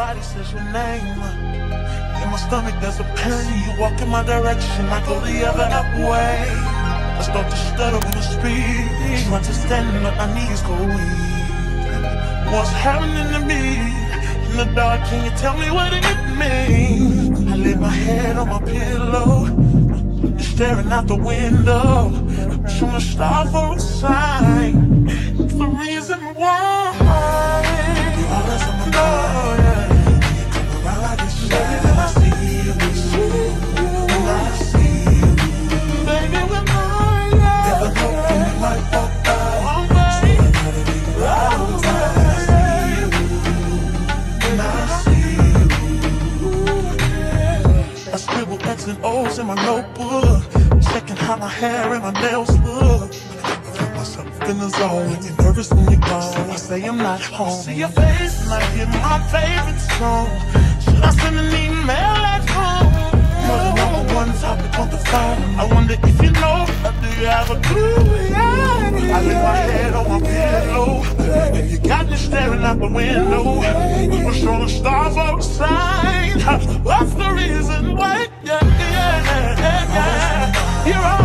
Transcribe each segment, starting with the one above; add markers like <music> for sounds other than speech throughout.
body says your name. In my stomach, there's a pain. You walk in my direction, I go the other way. I start to stutter when I speak. Trying to stand, but my knees go weak. What's happening to me? In the dark, can you tell me what it means? I lay my head on my pillow. Staring out the window. Trying to stop for a sign. It's the reason why. In my notebook. Checking how my hair and my nails look. I put myself in the zone. when You're nervous when you're gone. I say I'm not home. See your face and I hear my favorite song. Should I send an email at home? You're the number one topic on the phone. I wonder if you know, do you have a clue? Yeah. I lay my head on my pillow, and you got me staring out the window. We were showing stars outside. What's the reason why? Yeah, yeah, yeah, yeah. You're always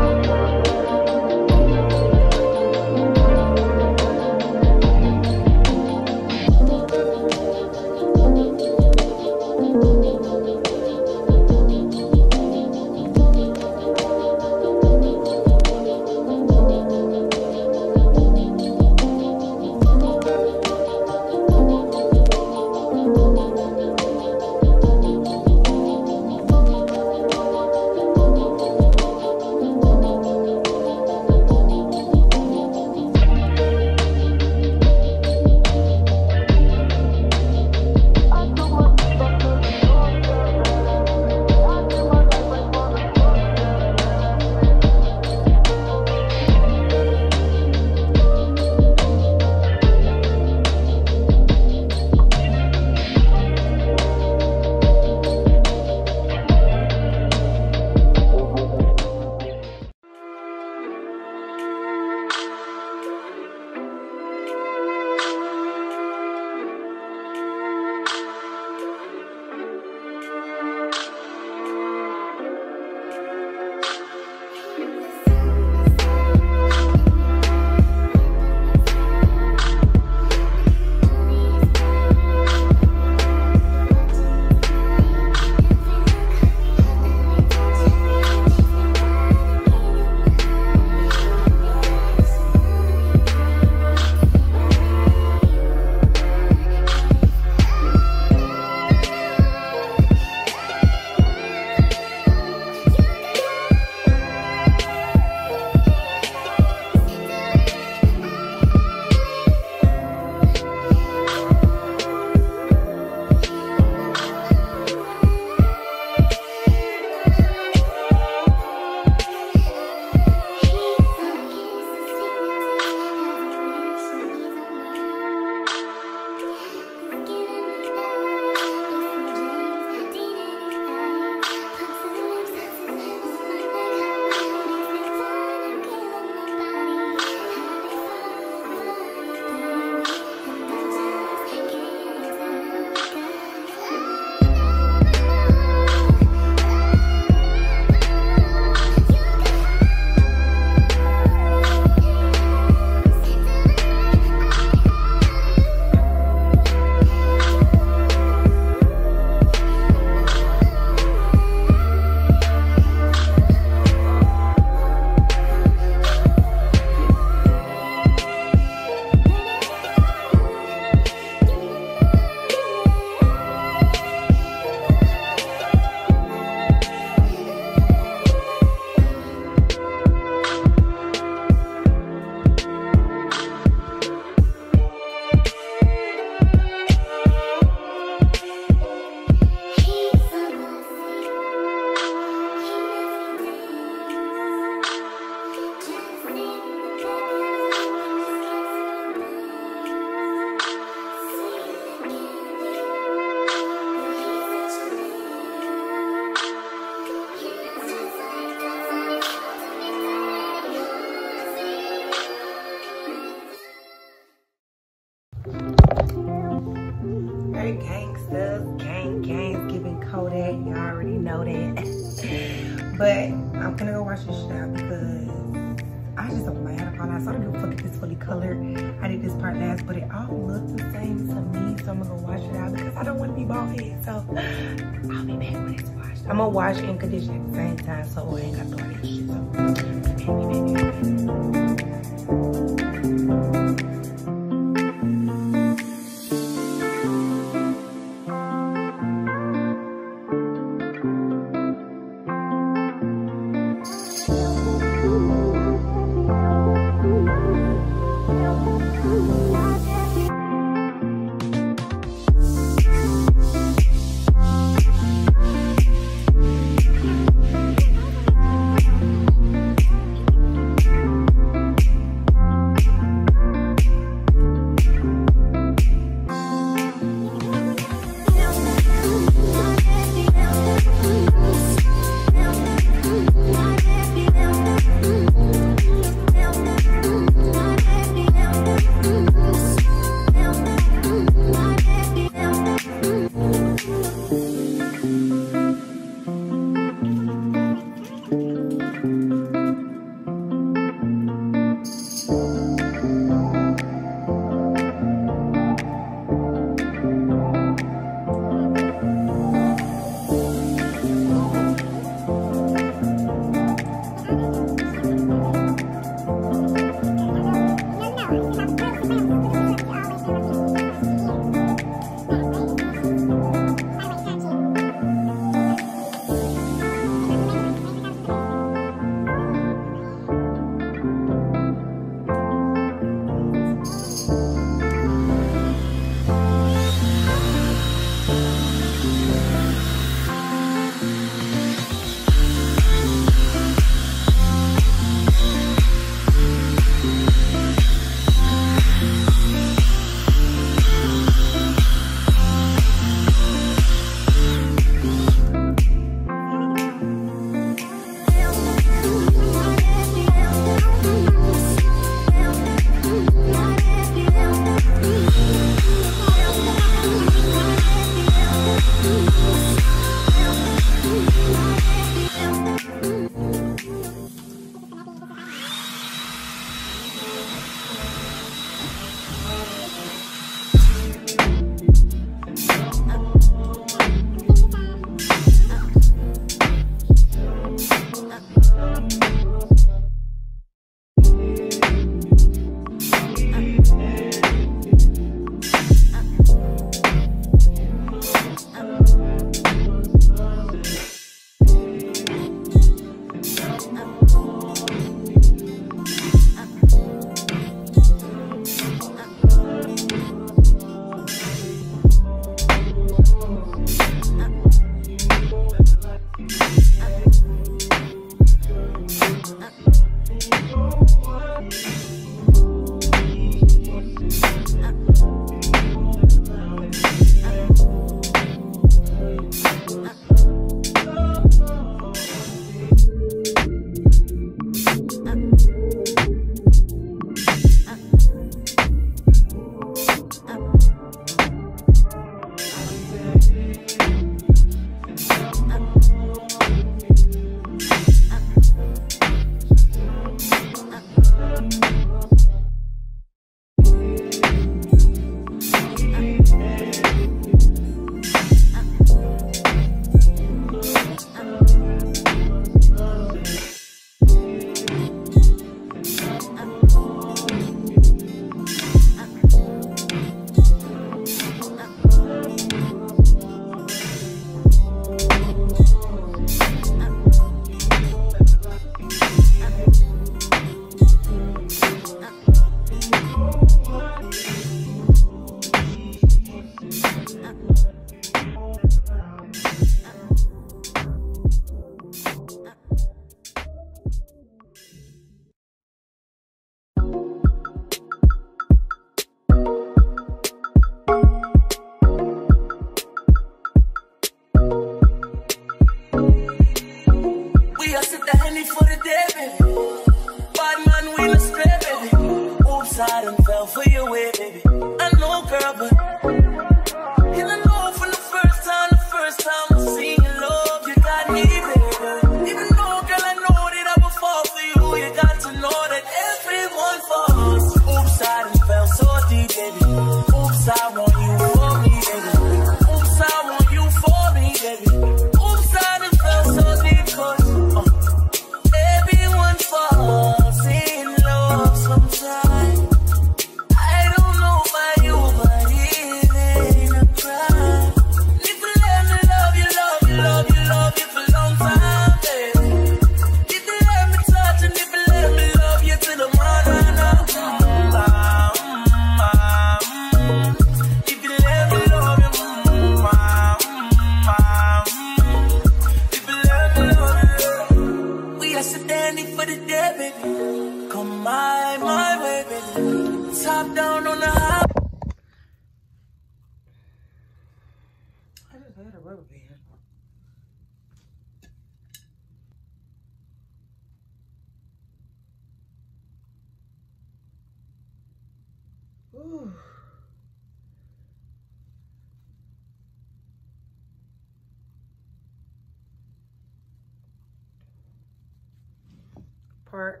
Part.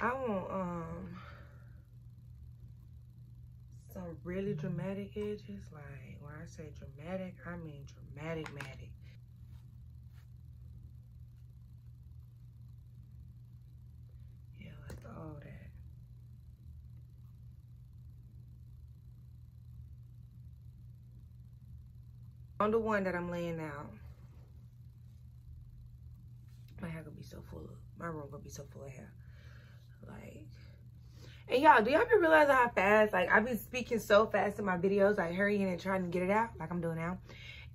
I want um some really dramatic edges. Like when I say dramatic, I mean dramatic, matic. Yeah, like all that. On the one that I'm laying out, hair gonna be so full of, my room gonna be so full of hair. Like, and y'all, do y'all ever realize how fast, like, I've been speaking so fast in my videos, like hurrying and trying to get it out, like I'm doing now.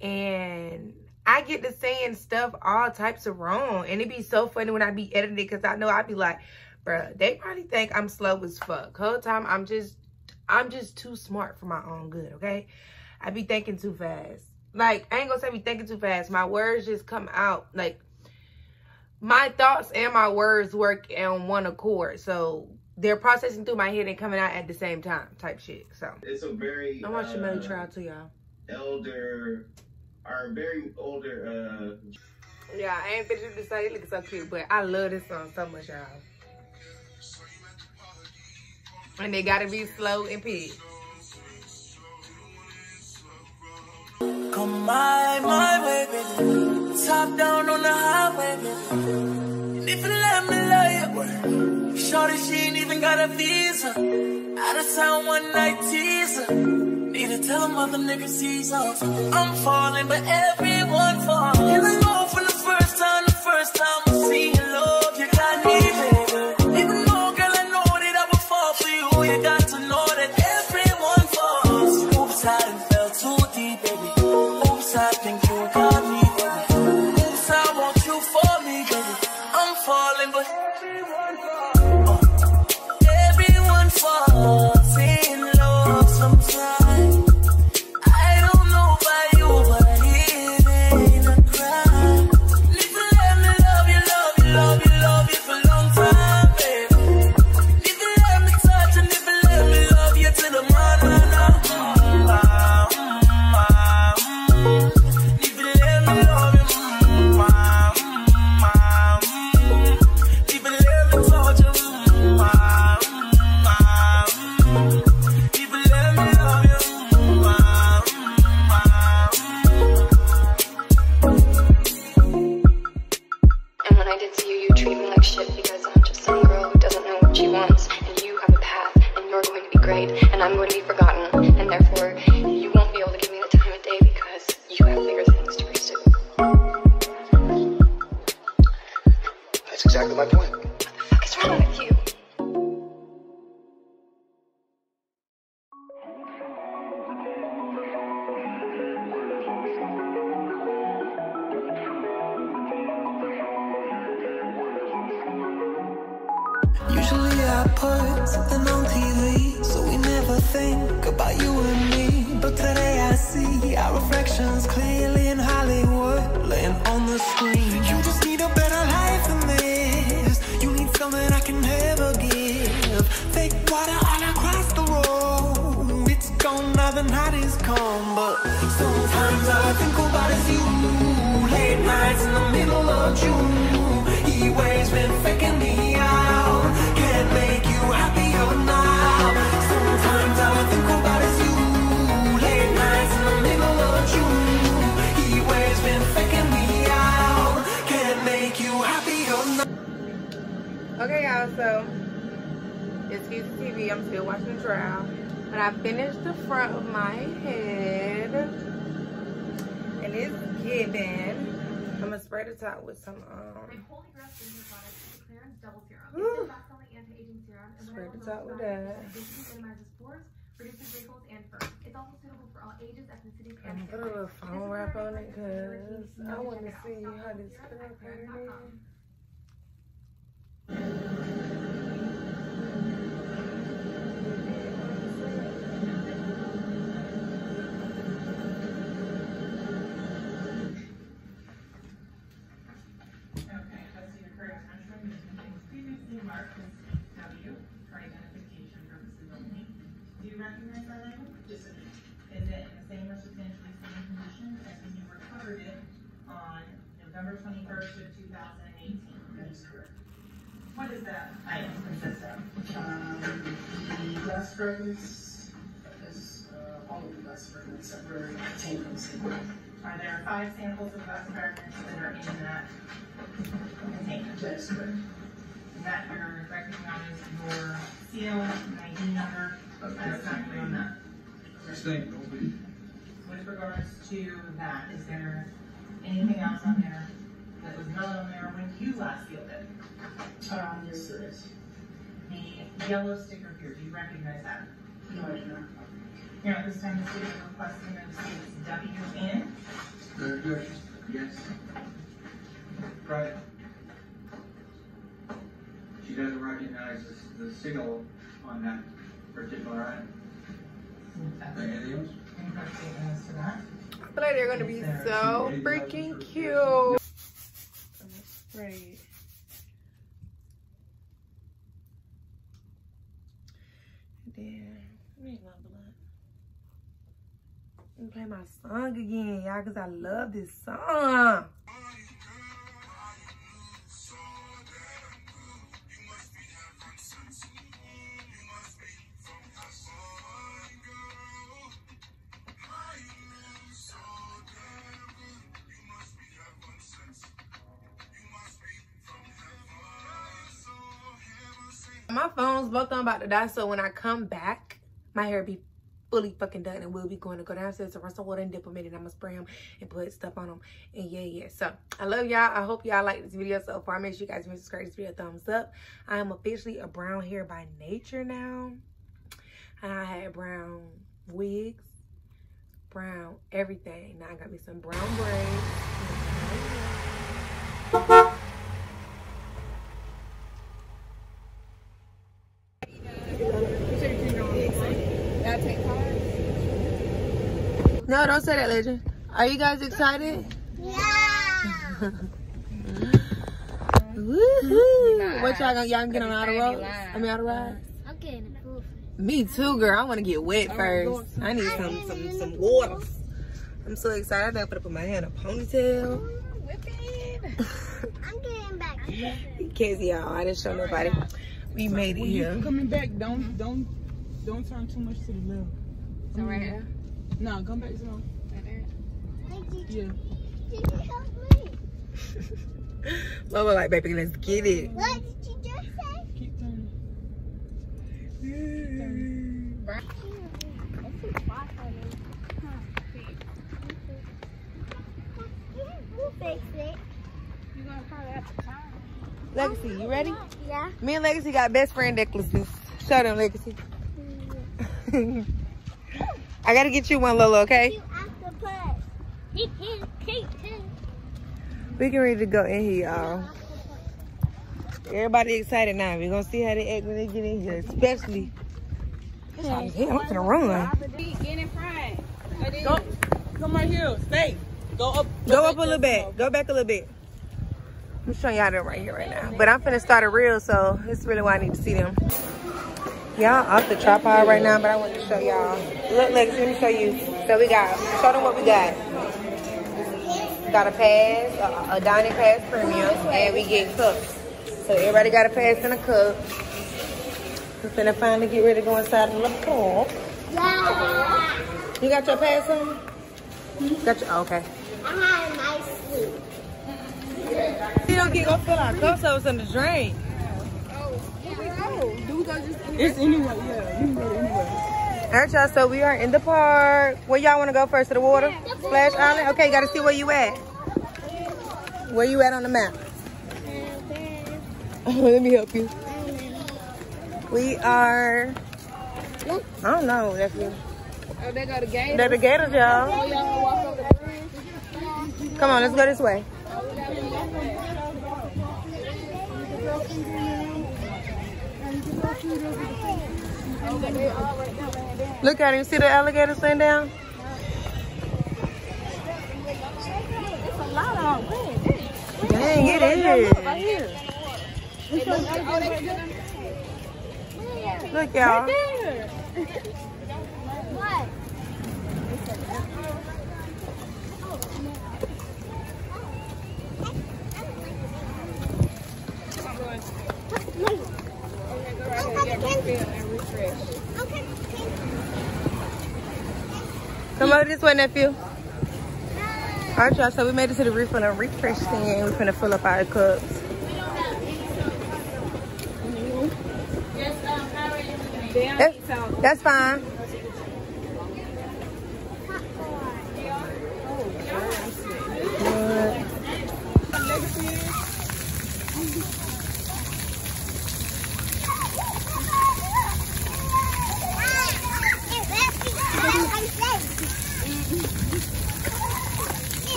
And I get to saying stuff all types of wrong. And it'd be so funny when I be editing it because I know I'd be like, bruh, they probably think I'm slow as fuck. Whole time I'm just, I'm just too smart for my own good, okay? I be thinking too fast. Like, I ain't gonna say be thinking too fast. My words just come out, like, my thoughts and my words work on one accord. So they're processing through my head and coming out at the same time type shit. So It's a very I'm watching uh, Melly Trial too, y'all. elder, or very older. Uh, Yeah, I ain't finished to say it looks so cute, but I love this song so much, y'all. And they gotta be slow and pitch. Come my, my way, baby. Top down on the highway, baby. And if you let me love you, shorty, she ain't even got a visa. Out of town one night teaser. Need to tell them other niggas he's off. I'm falling, but everyone falls. Gone now, the night is come, but sometimes all I think about is you. Late nights in the middle of June. He waves been faking me out. Can't make you happier now. Sometimes all I think about is you. Late nights in the middle of June. He waves been faking me out. Can't make you happier now. Okay, y'all, so excuse the TV, I'm still watching the trial. But I finished the front of my head. And it's given. I'm going to spray the top with some, um... Ooh. Spray the top with that. Reduces wrinkles and firm. It's also suitable for all ages, ethnicities, and put a little foam wrap on it because I want to see how this curl pattern is. November twenty-first of two thousand and eighteen? That is correct. What does that item consist of? Um, the glass fragments, is, uh, all of the glass fragments that were obtained from the scene. Are there five samples of glass fragments that are in that container? That is correct. Is that your recognize your seal, and ID number, that's not clear on that. Same, don't be. With regards to that, is there anything else on there that was not on there when you last sealed it? Um, yes, there is. The yellow sticker here, do you recognize that? No, I do not. Here, at this time, the city is requesting that the states WN. No objection. Yes. Right. She doesn't recognize the, the signal on that particular item. Anything else? Any further statements to that? They're gonna be so freaking cute. Right. Then, my blood. Play my song again, y'all, because I love this song. My phone's both of about to die, so when I come back, my hair be fully fucking done and we'll be going to go downstairs to some water and dip them in and I'm gonna spray them and put stuff on them. And yeah, yeah. So I love y'all. I hope y'all like this video so far. Make sure you guys subscribe this video a thumbs up. I am officially a brown hair by nature now. I had brown wigs, brown everything. Now I got me some brown braids. No, don't say that, Legend. Are you guys excited? Yeah. <laughs> Woohoo! What y'all gonna y'all gonna get on auto roads? I mean auto rides? I'm getting proof. Me too, girl. I want to get wet first. I need some some some water. I'm so excited. I gotta put up my hair in a ponytail. <laughs> I'm getting back. See y'all. I didn't show nobody. We made it here. coming back, don't don't don't turn too much to the left. So right here? No, come back some. Yeah. Did you help me? <laughs> Mama like, baby, let's get it. What did you just say? Keep turning. We'll fix it. Legacy, you ready? Yeah. Me and Legacy got best friend necklaces. Show them, Legacy. <laughs> I gotta get you one, Lola, okay? You octopus. He can. We getting ready to go in here, y'all. Everybody excited now. We're gonna see how they act when they get in here, especially. It's hot. I'm finna run. Get in front. Go, come right here. Stay. Go up. Go up a little bit. Go back a little bit. I'm showing y'all them right here right now. But I'm finna start a reel, so it's really why I need to see them. Y'all off the tripod right now, but I want to show y'all. Look, Lex, let me show you. So we got, show them what we got. Got a pass, a, a dining pass premium, and we get cups. So everybody got a pass and a cup. We're finna finally get ready to go inside and look cool. Yeah. You got your pass on? Got your, oh, okay. I had a nice sleep. You don't get go fill our cups over some to drink. It's anyway. Yeah, you can go anyway. All right, y'all. So we are in the park. Where y'all want to go first? To the water? Splash Island. Okay, you got to see where you at. Where you at on the map? <laughs> Let me help you. We are. I don't know. That's you. Oh, they got a game. They're the Gators, y'all. Oh, y'all walk up the bridge. Come on, let's go this way. Oh, Look at him. See the alligator stand down? Dang, it is. Look, y'all. Come over this way, nephew. All right, y'all. So we made it to the refill and refresh stand. We're gonna fill up our cups. That's, that's fine.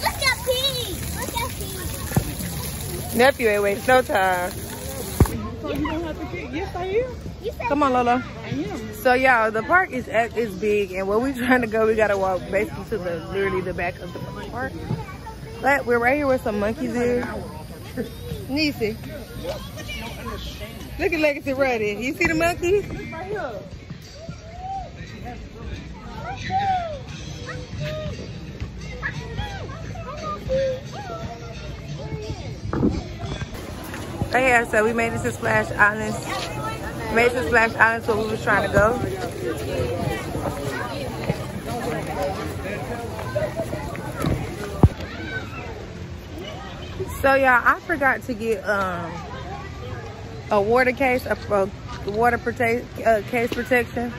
Look at Pete! Look at Pete! Nephew ain't waste no time. So you don't have to yes, I am. Come on, Lola. I am. So y'all, the park is is big, and where we trying to go, we gotta walk basically to the literally the back of the park. But we're right here where some monkeys is. Niecy. Look at Legacy running. You see the monkeys? Right here. Right here, so we made it to Splash Island. Made it to Splash Island, so we was trying to go. So y'all, I forgot to get um a water case, a, a water prote uh, case protection.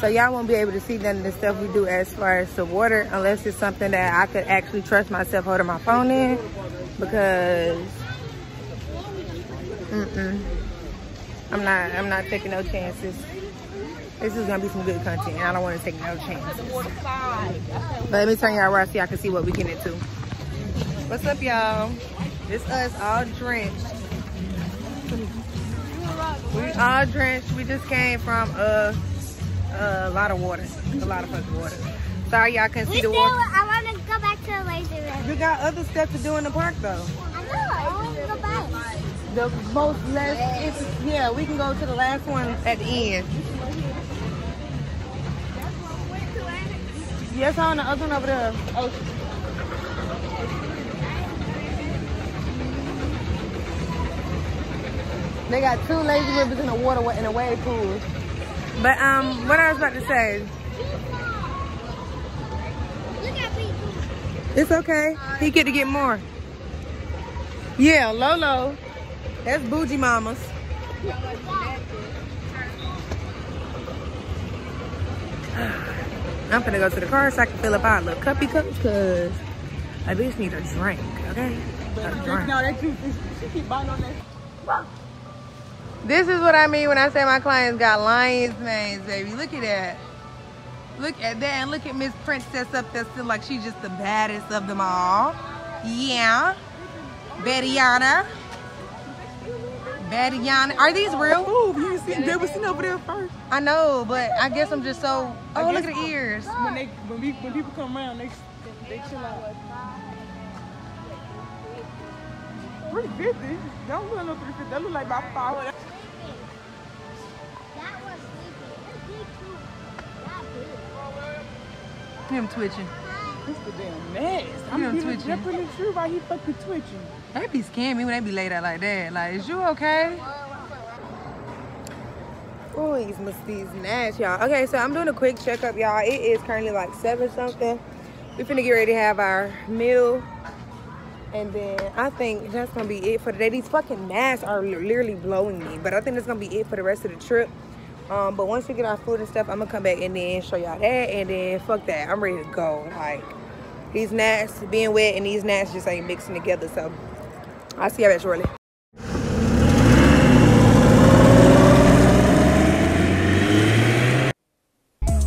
So y'all won't be able to see none of the stuff we do as far as the water unless it's something that I could actually trust myself holding my phone in because Mm-mm. I'm not. I'm not taking no chances. This is gonna be some good content, and I don't want to take no chances. But let me turn y'all around so y'all can see what we get into. What's up, y'all? This us all drenched. We all drenched. We just came from uh, a lot of water, a lot of fucking water. Sorry, y'all couldn't We see the still, water. I want to go back to the laser ride. You got other stuff to do in the park though. I know, I want to go back. The most less, it's, yeah, we can go to the last one at the end. Yes, on the other one over there. Oh. They got two lazy rivers in the water in a wave pool. But um, what I was about to say, it's okay. He get to get more. Yeah, Lolo. That's bougie mamas. I'm gonna go to the car so I can fill up our little cuppy cups because I bitch need a drink, okay? A drink. No, that juice, is- she on that. This is what I mean when I say my clients got lion's manes, baby. Look at that. Look at that. And look at Miss Princess up there still like she's just the baddest of them all. Yeah. Bettyana. Bettyana. Are these real? Move, you ain't seen, they was sitting over there first. I know, but I guess I'm just so. Oh, look at the ears. When they, when, we, when people come around, they, they chill out. 350? That don't look no 350. That look like about 500. That was sleepy. It's big too. That big. Him twitching. It's the damn mess. I'm done really twitching. jumping the tree while he fucking twitching. They be scaring me when they be laid out like that. Like, is you okay? Oh, must these Nash, y'all. Okay, so I'm doing a quick checkup, y'all. It is currently like seven something. We finna get ready to have our meal. And then I think that's gonna be it for today. These fucking masks are literally blowing me. But I think that's gonna be it for the rest of the trip. Um, but once we get our food and stuff, I'm gonna come back and then show y'all that. And then fuck that. I'm ready to go. Like these gnats being wet and these gnats just ain't mixing together. So I'll see y'all back shortly.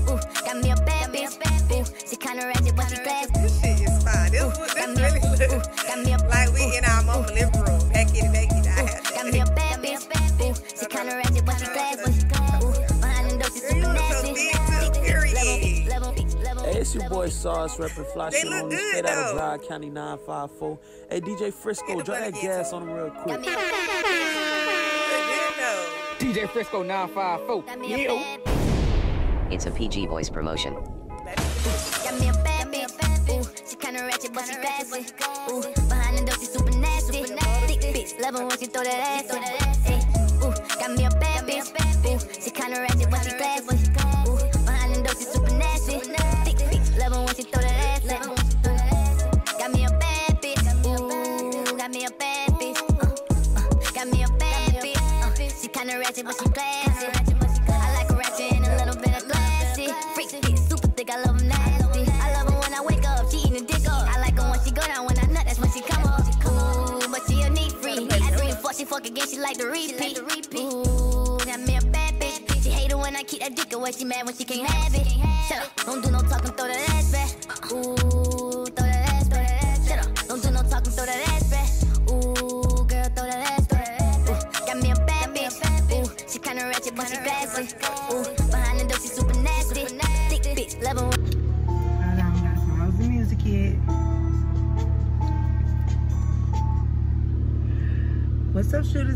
Ooh, got me a bad bitch. Ooh, she kinda ratchet, but she classy. This shit is fine. This, was- really good. Got me a Like we in our moment living room. Back in, back in. Got me a bad bitch. Ooh, she kinda ratchet, but she classy. Ooh, behind the door, she super nasty. Level, level, level, it's your boy Sauce, reppin' Fly Shit on good, straight out of though. Dry County 954. Hey, DJ Frisco, drop that gas on him real quick. DJ Frisco 954. Yeah. It's a PG voice promotion. Got me a bad bitch. Ooh, she kinda ratchet, but she classy. Ooh, behind the door, she super nasty. Thick bitch, love her when she throw that ass. Ay, ooh, got me a bad bitch. Ooh, she kinda ratchet, but she classy. Ratchet, but she classy. I like a ratchet and a little bit of classy. Freak bitch, super thick, I love 'em nasty. I love her when I wake up, she eating a dick up. I like her when she go down, when I nut, that's when she come up. Ooh, but she a neat freak. After we fuck, she fuck again, she like to repeat. Ooh, got me a bad bitch. She hate it when I keep that dick away, she mad when she can't have it. Shut up, don't do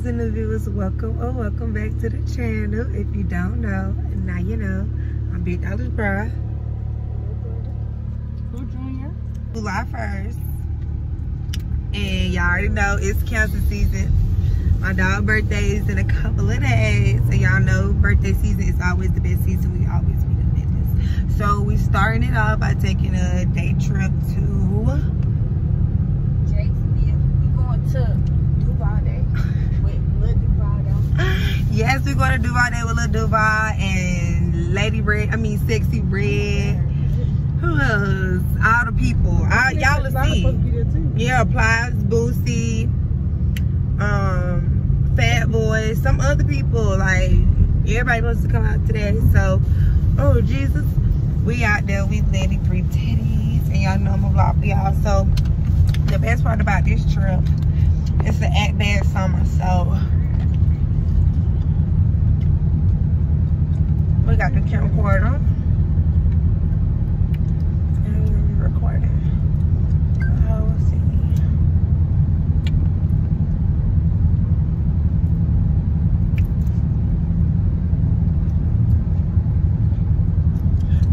and the viewers? Welcome or welcome back to the channel. If you don't know, now you know. I'm Big Dollars Bra. Who Junior? July 1st. And y'all already know it's cancer season. My dog birthday is in a couple of days. so y'all know birthday season is always the best season. We always be the business. So we starting it off by taking a day trip to Jacksonville. We going to Duval Day with Lil Duval Day. Yes, we're gonna do all day with Lil Duval and Lady Red. I mean, Sexyy Red. Who else? All the people. All, y'all will see. Yeah, Plies, Boosie, um, Fat Boy, some other people. Like everybody wants to come out today. So, oh Jesus, we out there. We lady three titties, and y'all know I'm a vlog for y'all. So, the best part about this trip is the act bad summer. So. We got the camcorder. And we're recording. Oh, let's see.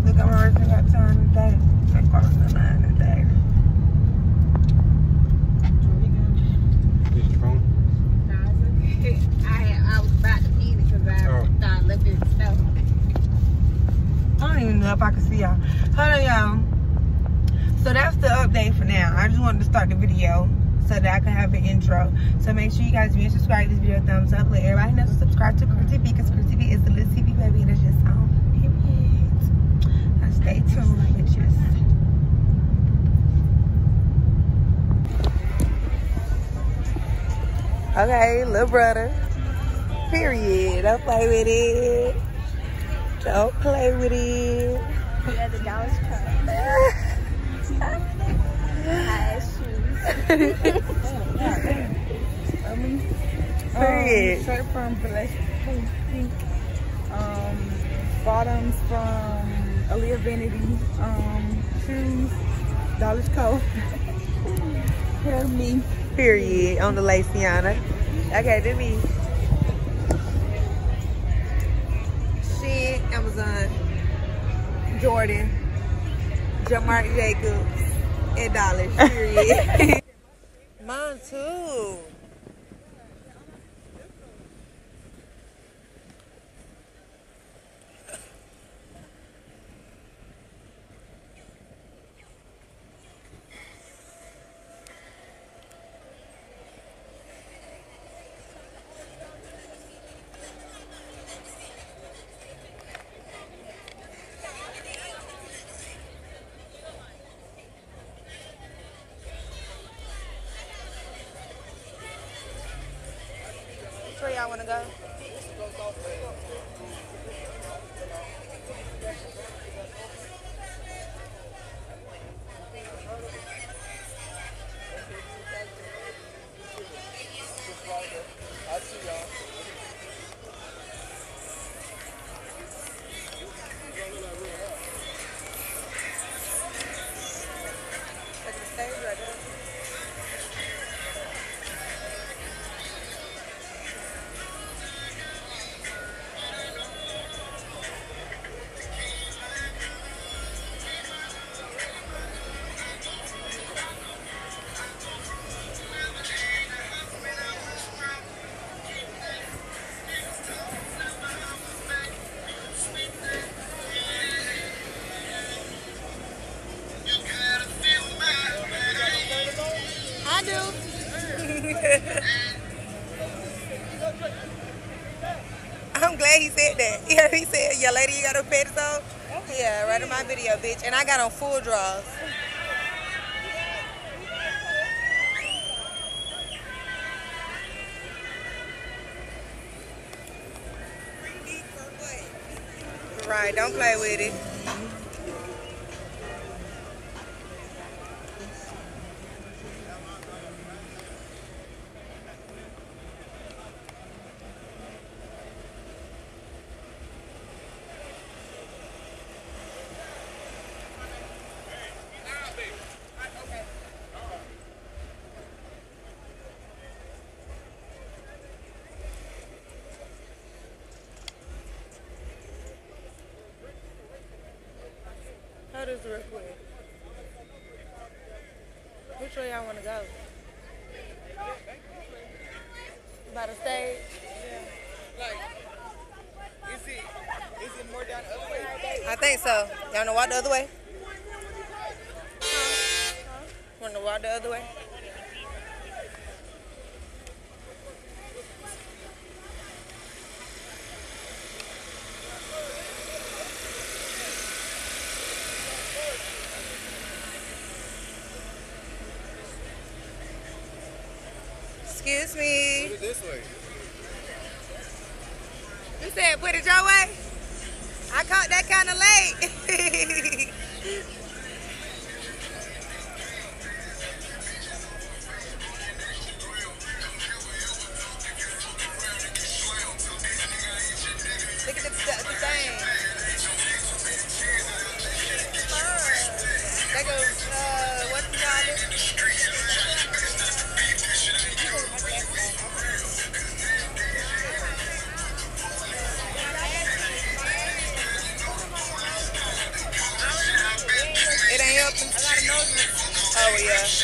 Look, I'm already got time today. I'm going to nine today. I had, I was about to eat it because I Oh. thought I left it stuff. I don't even know if I can see y'all. Hold on, y'all. So that's the update for now. I just wanted to start the video so that I can have an intro. So make sure you guys be subscribe to this video, thumbs up. Let everybody know to subscribe to Crew TV because Crew TV is the little TV baby and it's just on. Period. Now stay tuned, bitches. Okay, little brother. Period. Don't play with it. Don't play with it. We at the Dallas Cup. <laughs> High shoes. <laughs> Period. Um, shirt from Celeste Pink. Um, bottoms from Aaliyah Vanity. Um, shoes, Dollars Co. Hair me. Period. On the Laciana. Okay, then me. Shit, Amazon. Jordan. Jamark Jacobs. And dollars. Period. <laughs> <laughs> Mine too. Which "Yeah, lady, got a panties on." Yeah, right in my video, bitch. And I got on full draws. Right, don't play with it. Hold this real quick. Which way y'all want to go? By the stage? Like, is it is it more down the other way? I think so. Y'all to walk the other way? Want to walk the other way? Excuse me. Put it this way. You said put it your way? I caught that kind of late. <laughs> nose.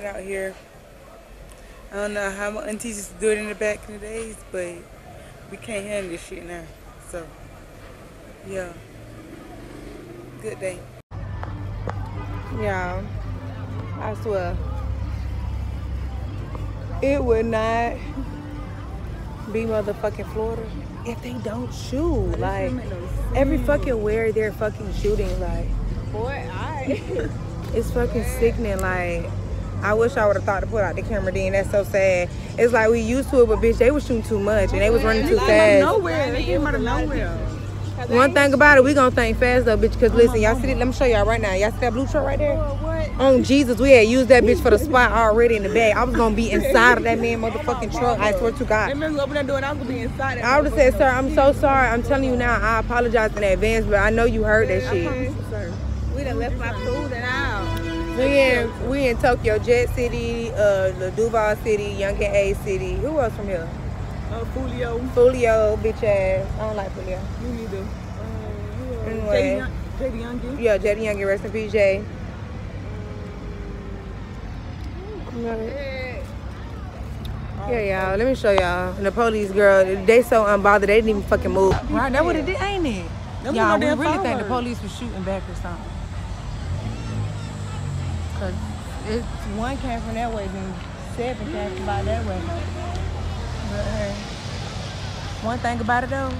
Hot out here. I don't know how my aunties used to do it in the back in the days, but we can't handle this shit now. So, yeah. Good day. Y'all, I swear, it would not be motherfucking Florida if they don't shoot. Like, every fucking where they're fucking shooting, like, Boy, I. <laughs> it's fucking sickening. Like, I wish I would have thought to put out the camera then. That's so sad. It's like we used to it, but bitch, they was shooting too much and they was running too They came out of fast. nowhere. They came out of nowhere. One thing about it, we gonna think fast though, bitch. Cause listen, y'all see it. Let me show y'all right now. Y'all see that blue truck right there? Oh, On Jesus, we had used that bitch for the spot already in the bag. I was gonna be inside of that man motherfucking truck. I swear to God. Remember we opened that door and I was gonna be inside. I would have said, sir, I'm so sorry. I'm telling you now, I apologize in advance, but I know you heard that shit. promise you, sir. We done left my food and out. We in we in Tokyo Jet City, uh, the Duval City, Youngin A City. Who else from here? Uh, Foolio. Foolio, bitch ass. I don't like Foolio. You need to. Anyway, JD Youngin. yeah, Jetty Youngin, rest in peace, Jay. Yeah, y'all. Let me show y'all. And the police girl, they so unbothered. They didn't even fucking move. Right, that what it did, ain't it? Them Y'all, no we damn really think the police was shooting back or something. Cause it's one came from that way, then seven came from about that way. But hey, one thing about it though,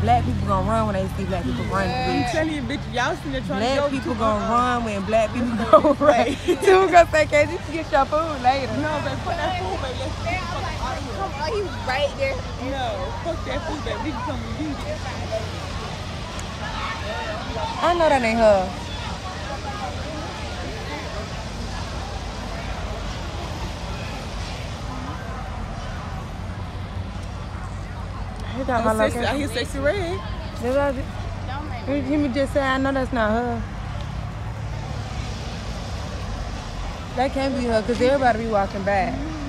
black people gonna run when they see black people run. I'm telling you, bitch, y'all sitting there trying to Black people to, gonna uh, run when black people <laughs> go right. Two gonna say, "Can you get your food later?" No, baby, put that food, baby. Let's get the fuck out of here. Come on, he's right there. No, fuck that food, baby. We can come and use it. I know that ain't her. He got my sexy, location. I hear sexy red. Did I ju- He he me just say I know that's not her. That can't be her because everybody be walking back. Mm-hmm.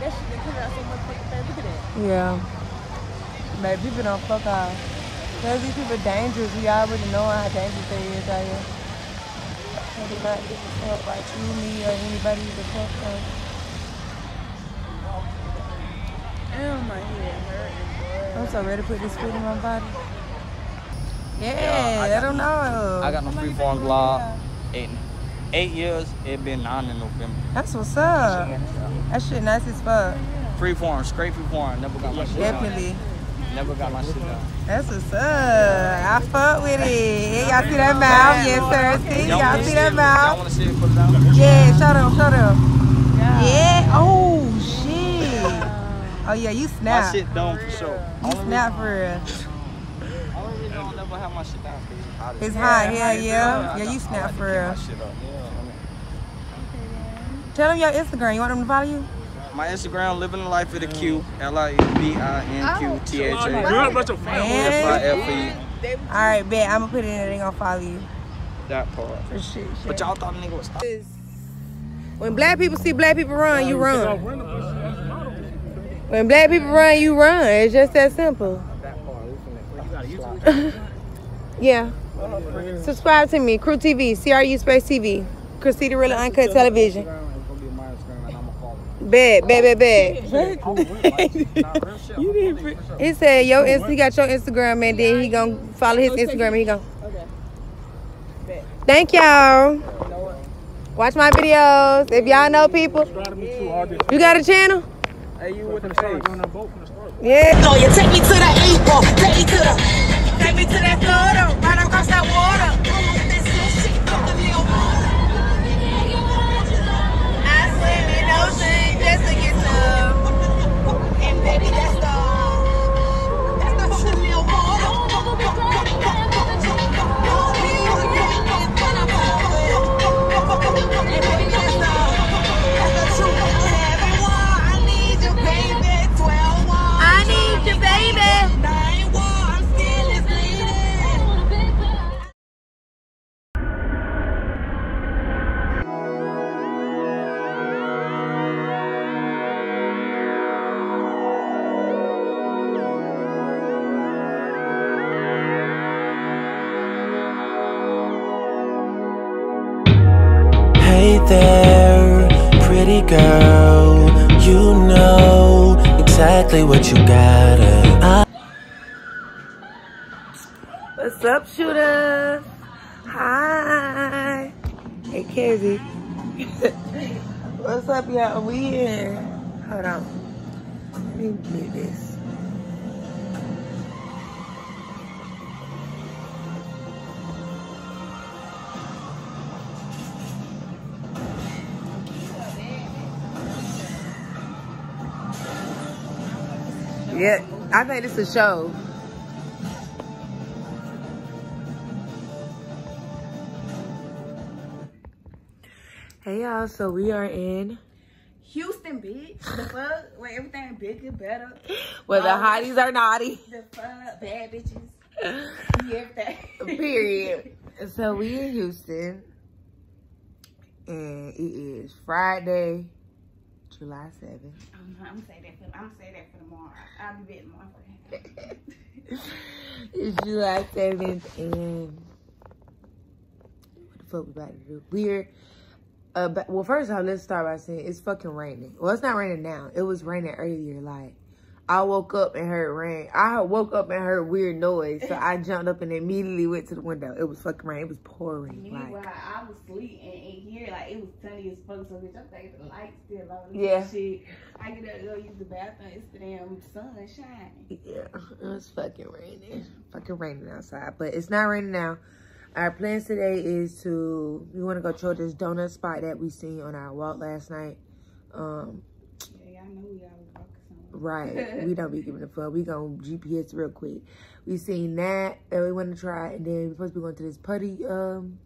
That shit done come out so much fucking fast. Look at that. Yeah. But people don't fuck off. Because these people are dangerous. We already know how dangerous they is out here. Do not a fuck like you, me, or anybody the fuck up. Oh, my head hurting, boy. I'm so ready to put this food in my body. Yeah, Yeah, I I, don't know. I got no freeform glove. Eight, eight years, it been nine in November. That's what's up. That shit nice as fuck. Freeform, straight freeform. Never got my shit done. Definitely. Never got my shit done. That's what's up. I fuck with it. Y'all see that mouth? Yes, sir. See? Y'all Y'all see see that it? Y'all mouth? want to see it? Put it out. Yeah, show them, show them. Yeah. Oh, shit. Oh, yeah, you snap. My snap. shit done for sure. You snap for real. Only reason I never gonna have my shit down. 'cause It's hot. It's hell. hot, yeah, it's yeah. Yeah, you snap like for keep real. my shit up, yeah. Tell them your Instagram. You want them to follow you? My Instagram, living the life of the Q, mm. L I B I N Q T H A. Man. F I F E. All right, bet. I'm gonna put it in. They gonna follow you. That part. For shit. But y'all thought the nigga was. When black people see black people run, you run. When black people run, you run. It's just that simple. yeah. Subscribe to me, Crew TV, CRU Space TV, Christina Really Uncut Television. Bad, bad, bad, bad. he said, "Yo, he got your Instagram, and then he gonna follow his Instagram, and he gonna." Thank y'all. Watch my videos. If y'all know people, you got a channel? Hey, you with the face. Oh, yeah. No, you take me to the eight ball, take me to the, take me to that Florida, right across that water. Oh, I swim in ocean just to get some, and baby, that's you gotta. What's up, shooters? Hi. Hey, Kizzy. <laughs> What's up, y'all? We here. Hold on. Let me do this. Yeah, I think it's a show. Hey y'all, so we are in Houston, bitch. The fuck? Where everything bigger, better. where the Um, hotties are naughty. <laughs> The fuck? Bad bitches. <laughs> Everything. Period. <laughs> So we in Houston, and it is Friday, July seventh. I'm, gonna say that for I'm say that for tomorrow. I'll be betting tomorrow for. It's July seventh, and what the fuck we about to do? We're uh, but, well, first off, let's start by saying it's fucking raining. Well, it's not raining now. It was raining earlier. Like, I woke up and heard rain. I woke up and heard weird noise, so I jumped up and immediately went to the window. It was fucking rain. It was pouring. Meanwhile, Like, I was asleep and, and here like it was sunny as fuck. So bitch, I'm thinking the lights still on. Yeah. Shit. I get up to go use the bathroom. It's the damn sun shining. yeah, it was fucking raining. Fucking raining outside, but it's not raining now. Our plans today is to we want to go to this donut spot that we seen on our walk last night. Um, Yeah, y'all know we always walk somewhere. Right. <laughs> we don't be giving a fuck. We gonna GPS real quick. We seen that and we want to try and then we're supposed to be going to this putty um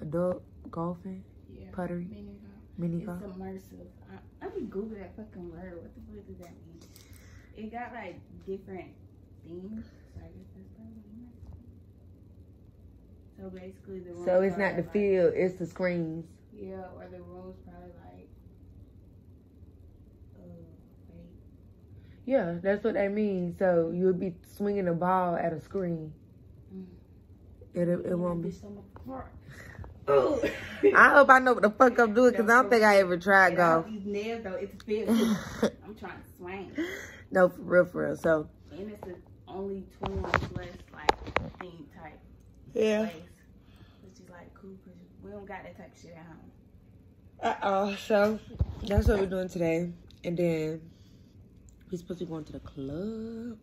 adult golfing. Yeah. Puttery. Mini golf. Mini it's golf. immersive. I, let me Google that fucking word. What the fuck does that mean? It got like different themes. So I guess that's probably immersive. So basically, the So it's not the field, it's the screens. Yeah, or the rooms probably like. Uh, wait. Yeah, that's what that means. So you'll be swinging a ball at a screen. Mm. It, it, it won't be. so much fun. <laughs> I hope I know what the fuck I'm doing because I don't think I ever tried golf. These nails though, it's <laughs> fierce. I'm trying to swing. No, for real, for real. So And it's a only 21 plus like theme type Yeah. place. Which is like cool because we don't got that type of shit at home. Uh oh. So that's what we're doing today, and then we're supposed to be going to the club.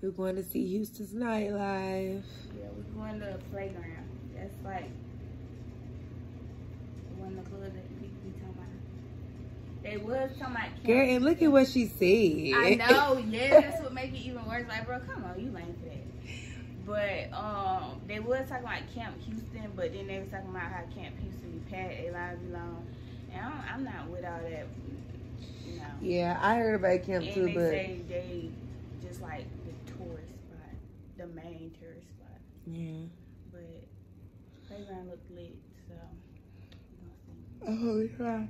We're going to see Houston's nightlife. Yeah, we're going to the playground. That's like one the club that we be talking about. They was talking about Camp Girl, and look at what she said. I know, <laughs> yeah, that's what make it even worse. Like, bro, come on, you lame for that. But um, they was talking about Camp Houston, but then they was talking about how Camp Houston be pat a lot long. And I'm, I'm not with all that, you know. Yeah, I heard about Camp and too, they but say they just like the tourist spot, the main tourist spot. yeah. But playground looked lit, so Oh yeah.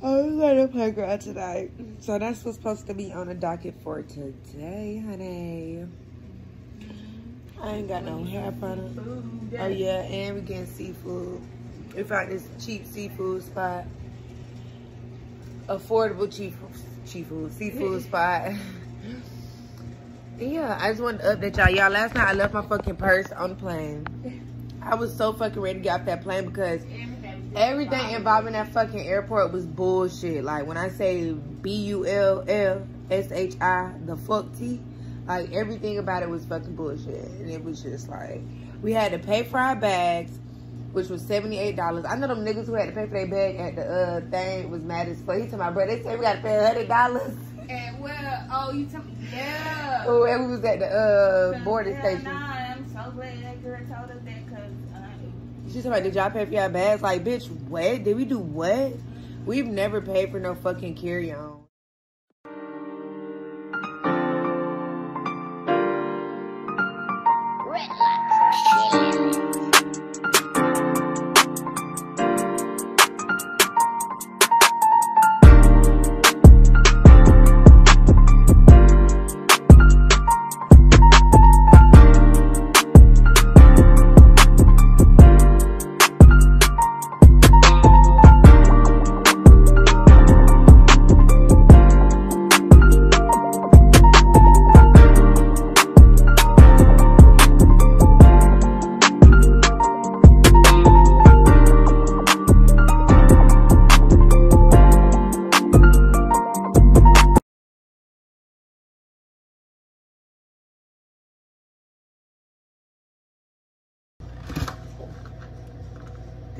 Oh, we got a playground tonight. So that's what's supposed to be on the docket for today, honey. I ain't got no hair product. Oh yeah, and we getting seafood. We found this cheap seafood spot. Affordable cheap seafood seafood <laughs> spot. yeah, I just wanted to update y'all. Y'all, last night I left my fucking purse on the plane. I was so fucking ready to get off that plane because everything involving that fucking airport was bullshit. Like when I say B U L L S H I the fuck T, like everything about it was fucking bullshit. And it was just like we had to pay for our bags, which was seventy eight dollars. I know them niggas who had to pay for their bag at the uh thing was mad as fuck. He told my brother, they said we gotta pay hundred dollars. And well, oh, you tell me, yeah. Oh, and we was at the uh boarding Girl, station. Nah, I'm so glad that girl told us that because uh, She like, did y'all pay for your bags? Like, bitch, what? Did we do what? We've never paid for no fucking carry-on. There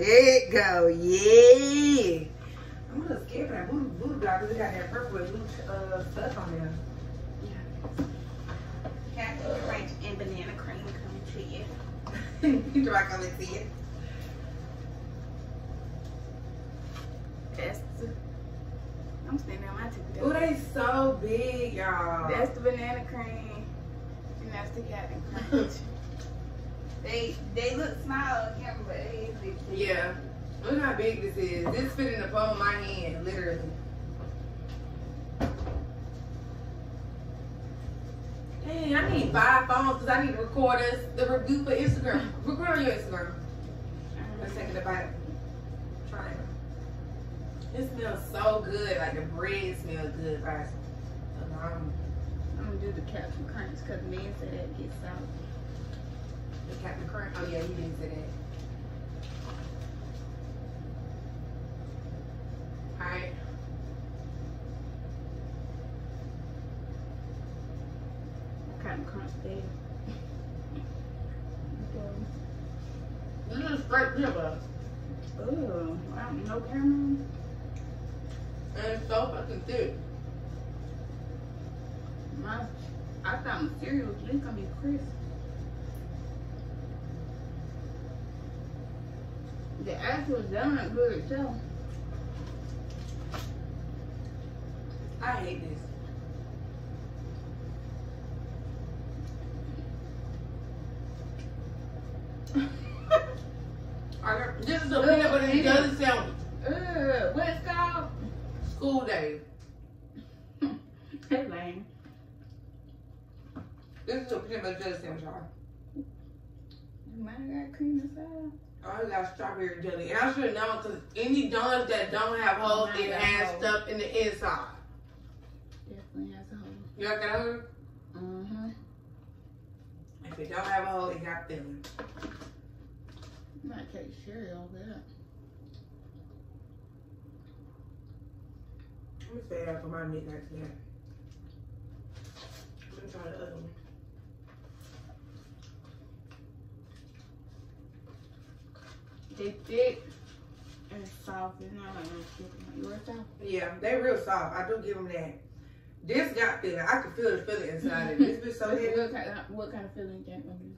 it go, yeah. I'm a little scared for that voodoo, voodoo doll because it got that purple and blue uh, stuff on there. Captain Crunch and banana cream coming to <laughs> you. you try to come and see it. That's the, I'm standing on my two. Ooh, they so big, y'all. That's the banana cream, and that's the Captain Crunch. <laughs> they they look small on camera, but they big. Yeah. Look how big this is. This fit in the palm of my hand, literally. Dang, I need five phones because I need to record us the review for Instagram. record on your Instagram. Let's take a bite. Try it. It smells so good. Like the bread smells good, guys. Um, I'm gonna do the Captain Crunch because man said that gets sour. The Captain Crunch. Oh yeah, he didn't say that. Alright. Captain Crunch there. This is straight liver. Ooh, wow, no camera. And it's so fucking thick. My, I thought my cereal was at least gonna be crisp. The actual I hate this. This is a peanut butter and jelly sandwich. Uh, what it's called? School day. Hey, lame. This is a peanut butter jelly sandwich, y'all. Mine got cream inside. I got strawberry jelly. And I should have known because any donuts that don't have holes, it has stuff in the inside. Definitely has a hole. Y'all got a hole? Mm-hmm. If it don't have a hole, it got filling. I Might take sherry over that. I'm gonna stay out for my midnight snack. I'm gonna try the other one. They thick and soft. It's not like no chicken. Yours soft? Yeah, they real soft. I do give them that. This got feeling. I can feel the feeling inside of it. This bitch so What- heavy. What kind, of, what kind of feeling you think gonna be?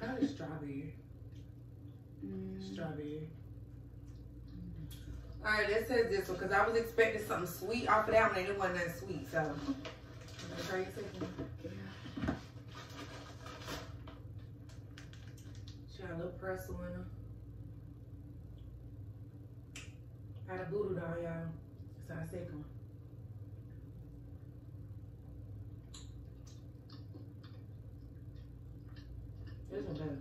Probably strawberry. Mm. Strawberry. All right, that says this one because I was expecting something sweet off of that one and it wasn't that sweet. So, I'm gonna try your second one. She got a little pretzel in her. Got a voodoo doll, y'all. That's our second one. This one better.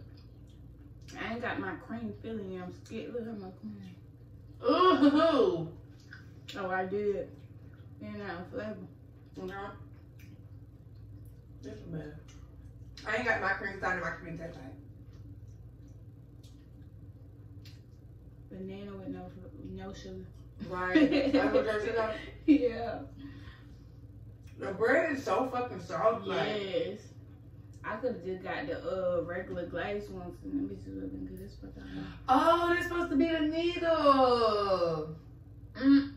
I ain't got my cream filling. I'm scared. Look at my cream. Ooh. Oh, I did. And out flavor. No. This one better. I ain't got my cream starting my cream taste like. Banana with no no sugar. Right. That's what you're saying? Yeah. The bread is so fucking soft. Like, Yes. I could have just got the uh regular glazed ones and them bitches looking good as fuck. Oh, they're supposed to be the needle. Mm.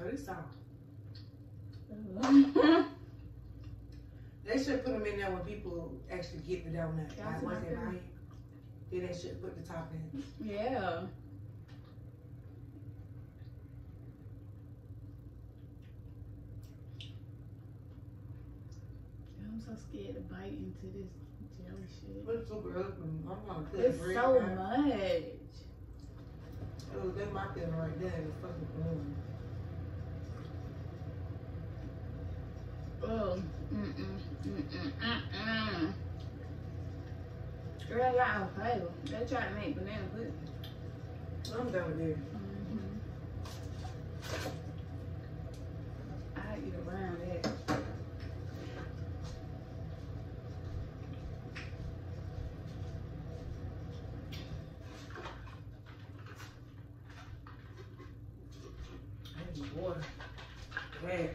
Oh, <laughs> they soft. They should put them in there when people actually get the donut. That's Like, then they should put the topping. yeah. I'm so scared to bite into this jelly shit. It's super ugly. I'm gonna put It's bread so down. much. Oh, my feeling right there. It's fucking mm. Oh, mm-mm, mm-mm, mm-mm. Girl, no flavor. They try to make banana pudding. I'm done with it. Mm-hmm. I eat around that. I need water. Man.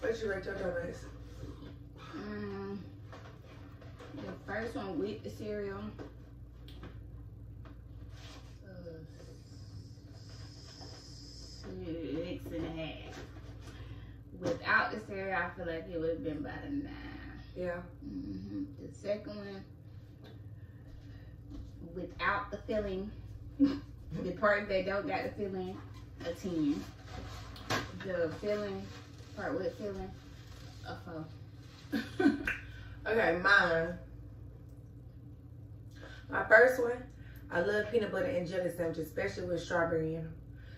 What you rate your donuts? Mm, the first one with the cereal. Uh, six and a half. Without the cereal, I feel like it would have been about a nine. Yeah. hmm The second one, without the filling, <laughs> the part that don't got the filling, a 10. The filling, part with filling, a 4. Okay, mine. My first one, I love peanut butter and jelly sandwiches, especially with strawberry in them.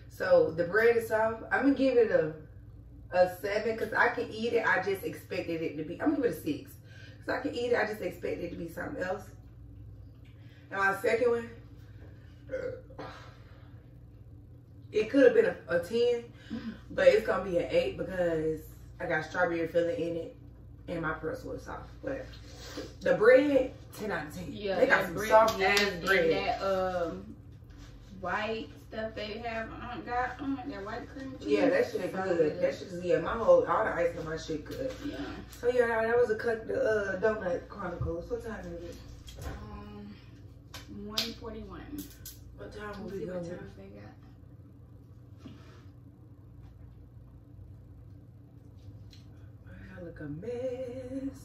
So the bread is soft. I'm gonna give it a a seven because I can eat it. I just expected it to be. I'm gonna give it a six because I can eat it. I just expected it to be something else. And my second one, it could have been a, a ten, but it's gonna be an eight because I got strawberry filling in it and my pretzel was soft. But the bread, ten out of ten. Yeah, they got that some bread- soft yeah, ass bread. that um white stuff they have on got on that white cream cheese. Yeah, that shit So good. That shit, yeah, my whole all the ice in my shit good. Yeah. So yeah, that was a cut. The uh, donut chronicles. What time is it? Um, one forty one. What time will See we what go? time they got. I look a mess.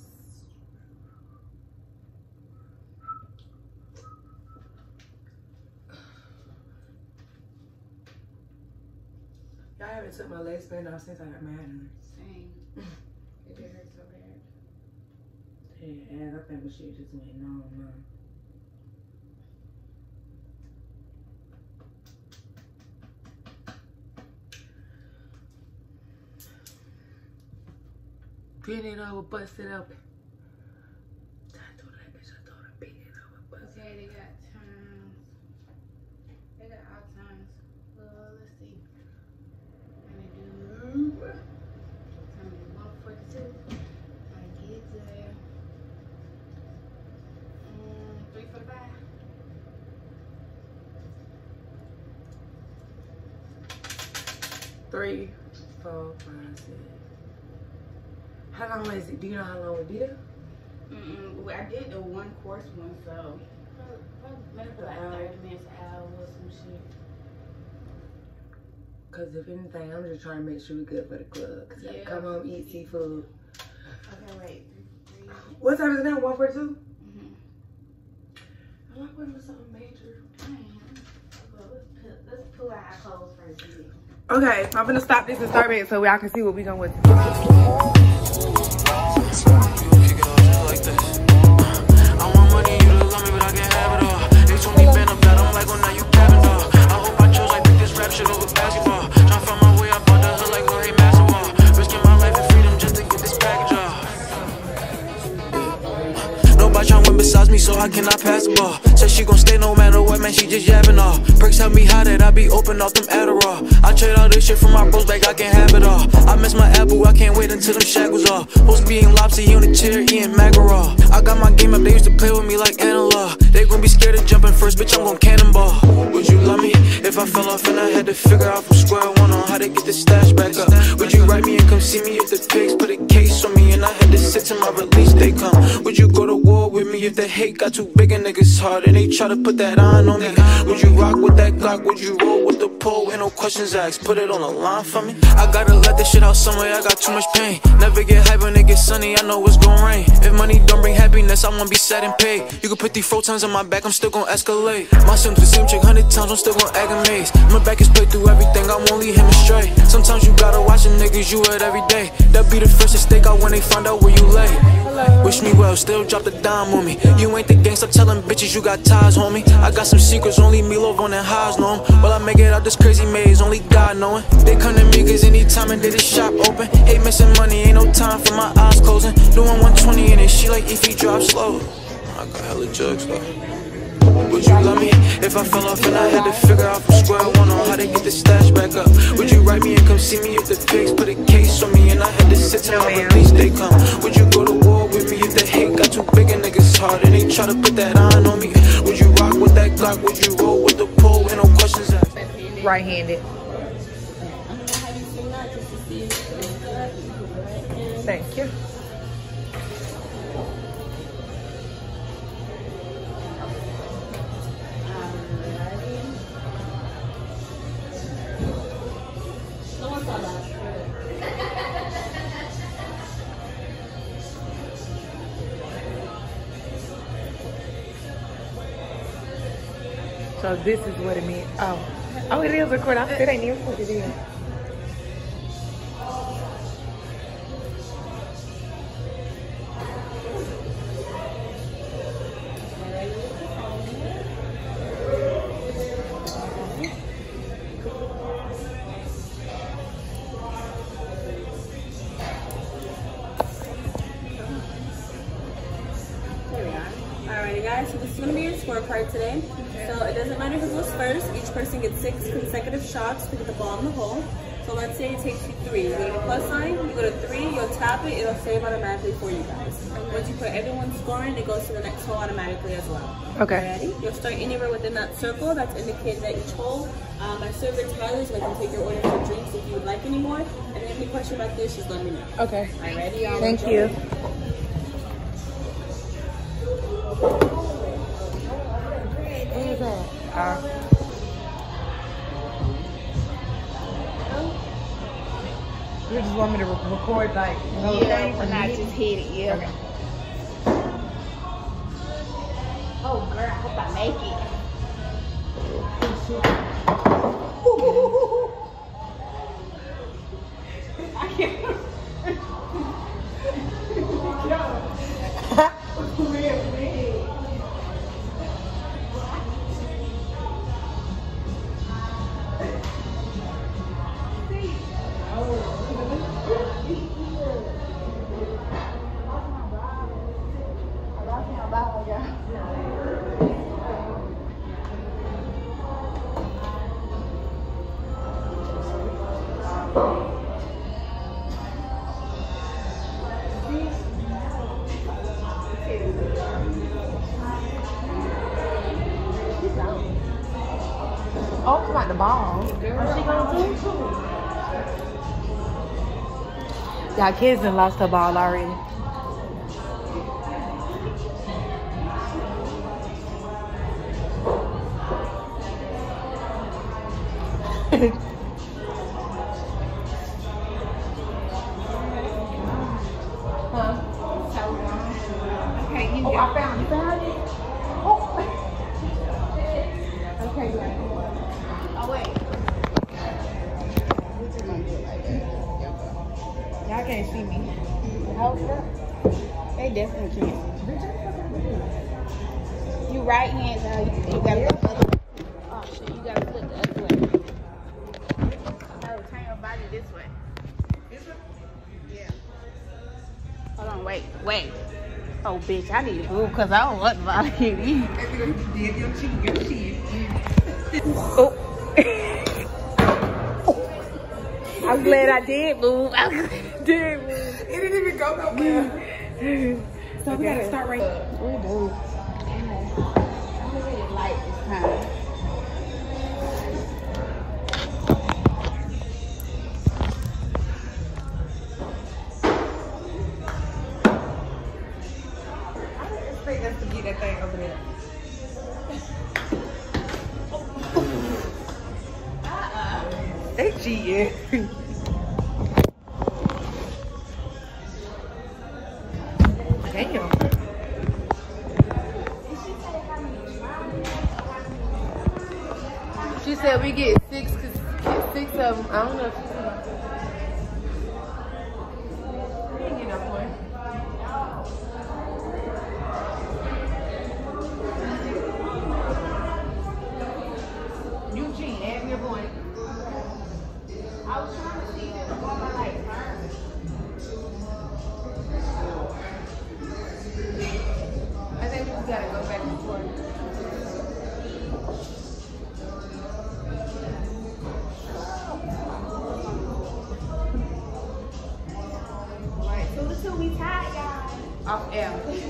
Y'all haven't took my leg spin off since I got mad. At her. Same. it did hurt so bad. Yeah, and I think my shit just went on, Bend it over, bust it open. Okay, they got times. They got all times. Let's see. Do. Get there. Mm, three, four, five, six. How long is it? Do you know how long it'll be? Mm-mm. Well, I did the one course one, so maybe like 30 minutes, an hour or some shit. Cause if anything, I'm just trying to make sure we good for the club. Cause I Yeah. come home, eat seafood. Okay, wait. What time is it now? One for 2 Mm-hmm. I'm not putting something major. Let's, pull, out our clothes first. and then- Okay, I'm gonna stop this and start back so y'all can see what we gonna with. Oh, capping dog. I hope I chose, this rap basketball. My way up out the my life and freedom just to get this package off. Nobody win besides me, so I cannot pass the ball. Said she gon' stay no matter what, man, she just yapping off. Perks help me high that I be open off them Adderall. I trade all this shit for my bros, like I can't have it all. I miss my apple, I can't wait until them shackles off. Supposed to be lobster, he on the chair, eating mackerel. I got my game up, they used to play with me like analog. They gon' be scared of jumping first, bitch, I'm gon' cannonball. Would you love me if I fell off and I had to figure out from square one on how to get the stash back up? Would you write me and come see me if the pigs put a case on me and I had to sit till my release day come? Would you go to war with me if the hate got too big and niggas hard and they try to put that on on me? Would you rock with that Glock? Would you roll with the pole? Ain't no questions asked. Put it on the line for me. I gotta let this shit out somewhere. I got too much pain. Never get hype when it gets sunny. I know it's gon' rain. If money don't bring happiness, I wanna be sad and paid. You can put these photons on my back. I'm still gon' escalate. My sims the same chick hundred times. I'm still gon' egg amazed. My back is played through everything. I won't leave him astray. Sometimes you gotta watch the niggas you with every day. That be the first mistake out when they find out where you lay. Wish me well, still drop the dime on me. You ain't the gang, stop telling bitches you got ties, homie. I got some secrets, only me love on and highs know 'em. I make it out this crazy maze? Only God knowing. They come to me cause anytime and they the shop open. Hate missing money, ain't no time for my eyes closing. Doing 120 in it, she like if he drop slow. I got hella jugs though. Would you love me if I fell off and I had to figure out from square one on how to get the stash back up? Would you write me and come see me if the pigs put a case on me and I had to sit till my release they come? Would you go to war with me if the hate got too big and niggas hard and they try to put that on on me? Would you rock with that Glock? Would you roll with the pole? Ain't no questions asked. Right-handed. Thank you. So this is what it means. Oh, oh, it is recording. It ain't even what it is. Three, you'll tap it, it'll save automatically for you guys. Once you put everyone's score in, it goes to the next hole automatically as well. Okay. Ready? You'll start anywhere within that circle that's indicated at each hole. Um, my server Tyler is going to take your order for drinks if you would like any more. And then any question about this, just let me know. Okay. Alright, ready? Y'all Thank enjoy. you. What is that? Uh, you just want me to record like the whole Yeah, thing? I just hit it, yeah. Okay. Oh, girl, I hope I make it. I Y'all kids and lost the ball already. bitch, I need food because I don't want nobody to eat. Oh. oh. I'm glad I did move. I did move. It didn't even go nowhere. so we gotta start right. Oh, gotta go back and forth. Alright, so until we tied, y'all. Off air.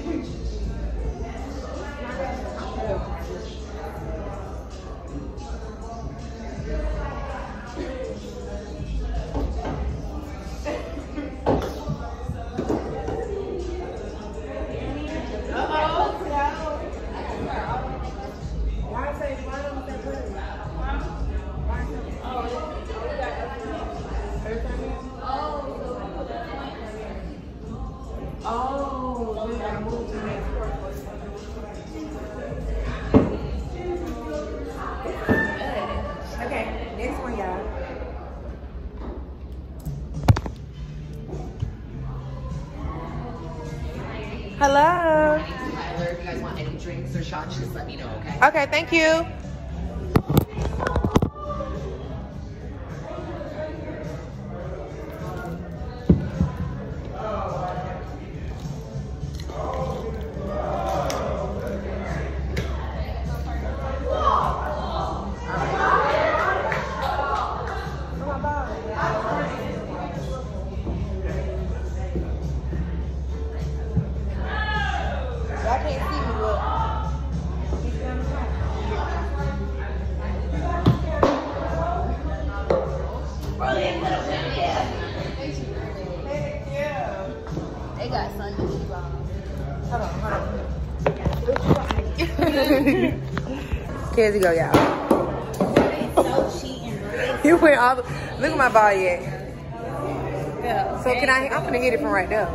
Just let me know, okay? Okay, thank you. days ago, y'all. You went all. Look at my body yet. Yeah. So can I? I'm gonna get it from right now.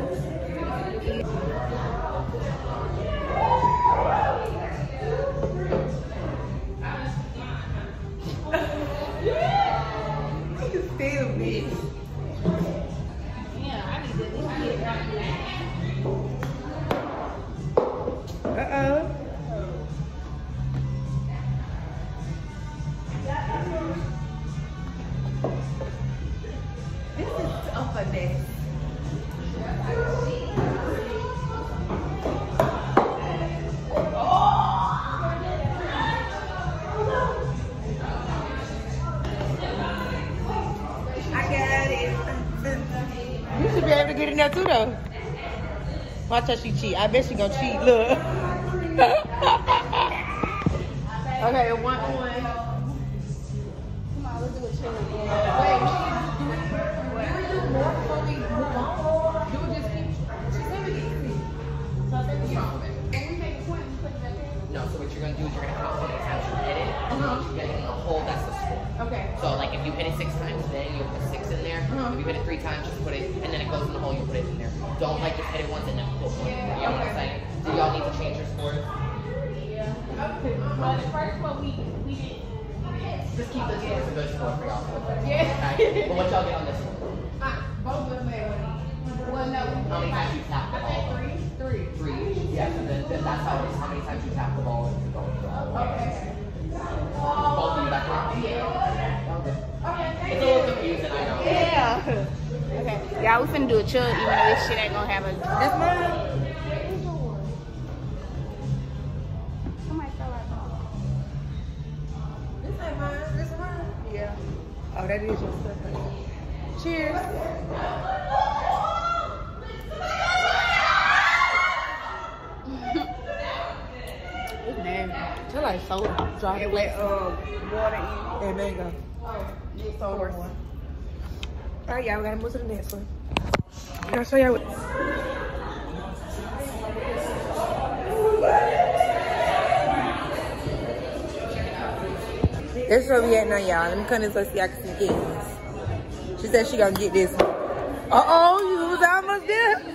touch she cheat. I bet she gonna cheat. Look. Well, the first one we we did. Just keep this one. It's a good sport for y'all. Yeah. Okay? But what y'all get on this one? Ah, both of them made one. Well, no. How many times you tap the ball? Three. Three. Three. Yeah, and then, then that's how it is. How many times you tap the ball and you go. Okay. Both of you back there? Okay. It's a little confusing, I know. Yeah. <laughs> Okay. Y'all, we finna do a chug even though this shit ain't gonna have a. That's mine. That is your stuff. Cheers. It's nasty. Like soda. Drop It went um water in. and mango. It's so worse. All right, y'all, we gotta move to the next one. I'll show y'all what. That's where we at now, y'all. Let me come in so see I can see kids. She said she gonna get this. Uh oh, you was almost there.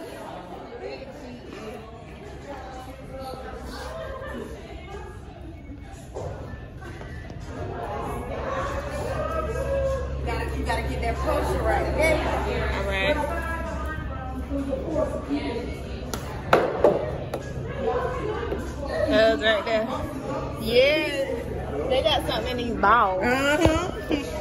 These. <laughs>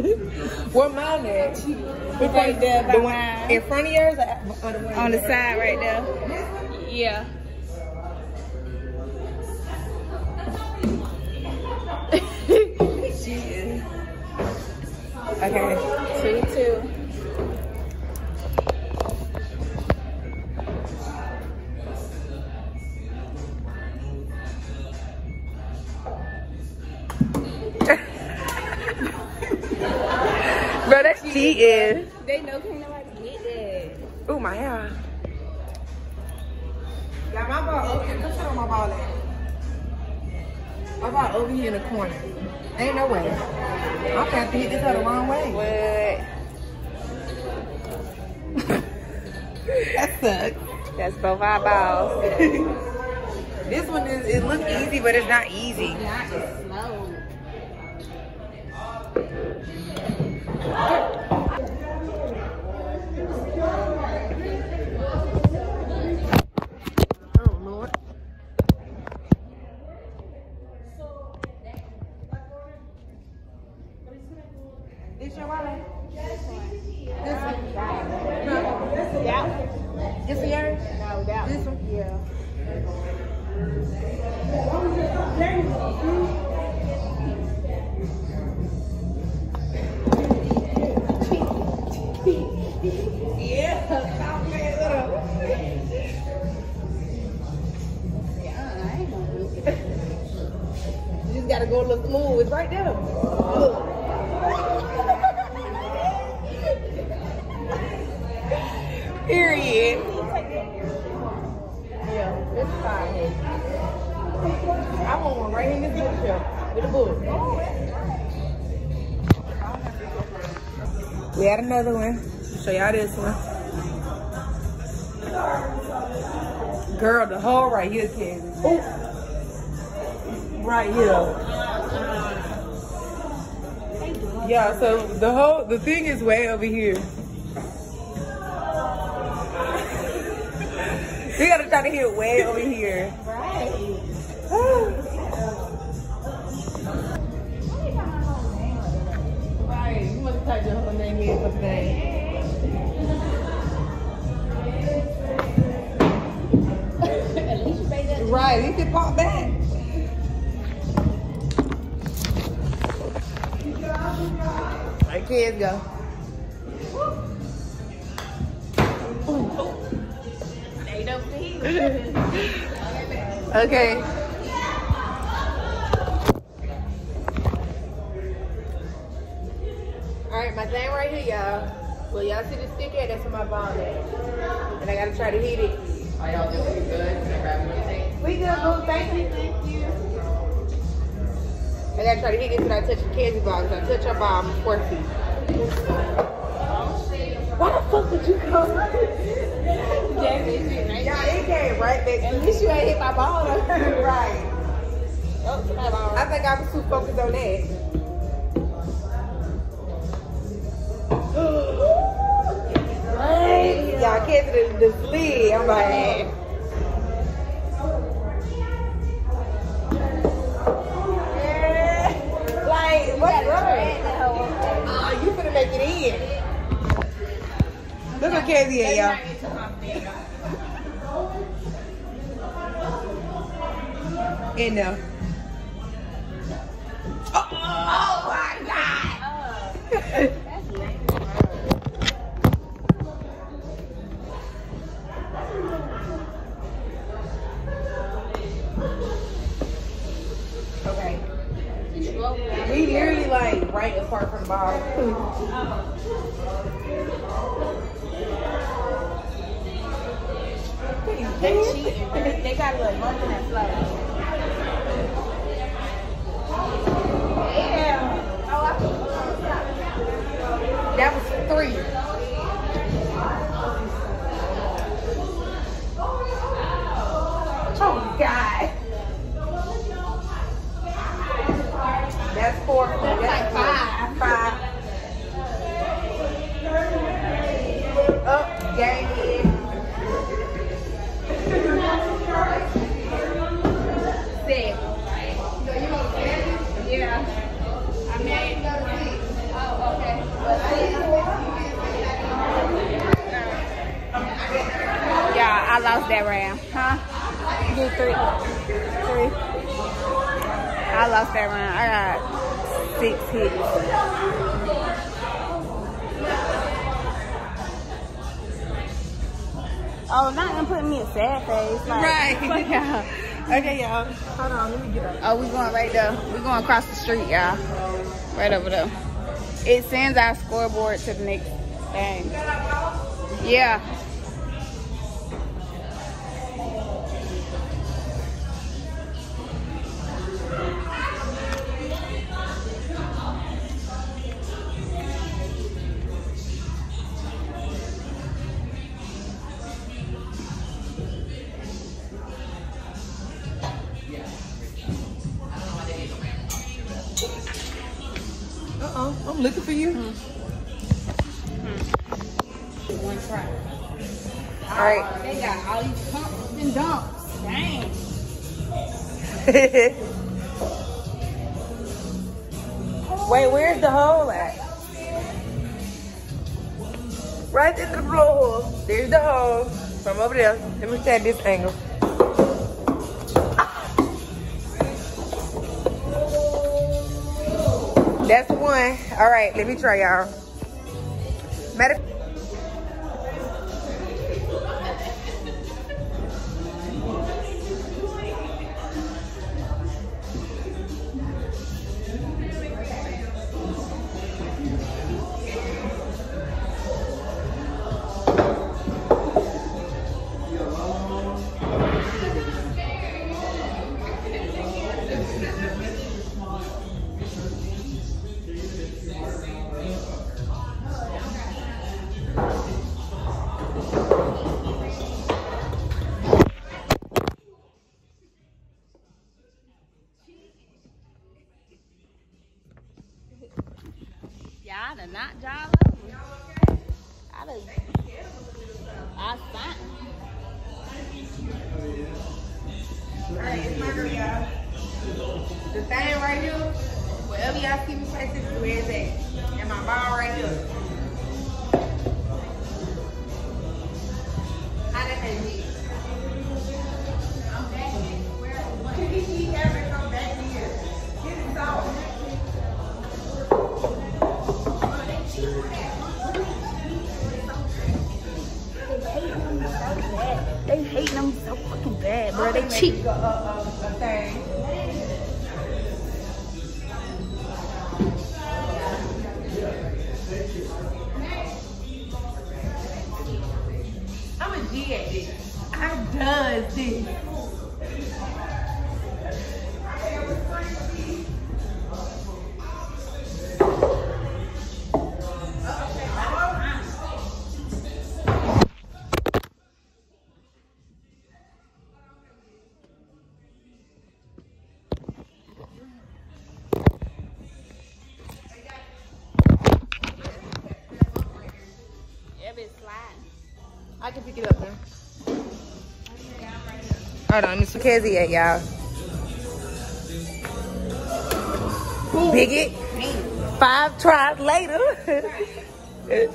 Uh-huh. Where mine at? Right there the one in front of yours or or the one On the side right there. Yeah. Okay. Two, two. <laughs> Bro, that's cheating. They know can't nobody get that. Ooh, my hair. Yeah, my ball over here. Come sit on my ball at. My ball over here in the corner. Ain't no way. I'm gonna have to hit this her the wrong way. What? <laughs> That sucks. That's both our balls. <laughs> This one is it looks easy, but it's not easy. Not slow. <laughs> smooth. It's right there. Period. Yeah, it's fine. I want one right in this bookshelf with a book. We had another one. Show y'all this one. Girl, the hole right here. Ooh. Right here. Yeah, so the whole the thing is way over here. we gotta try to hit way over here. right. Right. You must type your whole name here for today. At least you made that. Right, it can pop back. Kids go. Okay. All right, my thing right here, y'all. Well, y'all see the stick at? That's where my ball at. And I gotta try to hit it. Are y'all doing good? Can I grab anything? We good, boo. Thank you. Thank you. I gotta try to hit it without touching Kenzie ball. Cause I touch her ball, I'm four feet. Why the fuck did you come? yeah, it came right back. At least you ain't hit my ball. <laughs> right. Oh, I think I was too focused on that. <gasps> Y'all catch the, the slid. I'm like, Look at at y'all. In there. Oh, my God. <laughs> Okay. We literally like right apart from the <laughs> ball. They cheating. They got a little money in that flow. Yeah. Oh, I That was three. Oh God. That's four. That's like five. Five. Up, game in. Six. Yeah. I mean, oh, okay. Yeah, I lost that round. Huh? Do three. Three. I lost that round. I got six hits. Oh, not gonna put me in sad face. Like, Right. <laughs> yeah. Okay, y'all. Hold on, let me get up. Oh, we going right there. We going across the street, y'all. Right over there. It sends our scoreboard to the next thing. Yeah. <laughs> Wait, where's the hole at? Right in the floor. There's the hole. From over there. Let me stand this angle. That's one. All right, let me try y'all. Hold on, Mr. Kezzy at y'all. Bigot. Five tries later. <laughs>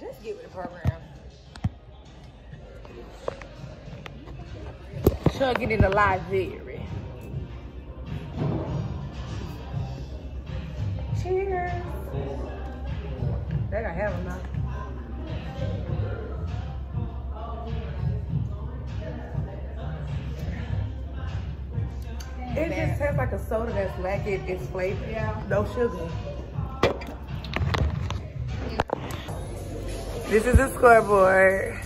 Just get with the program. Chugging in the live very. It just tastes like a soda that's lacking its flavor. Yeah. No sugar. This is the scoreboard.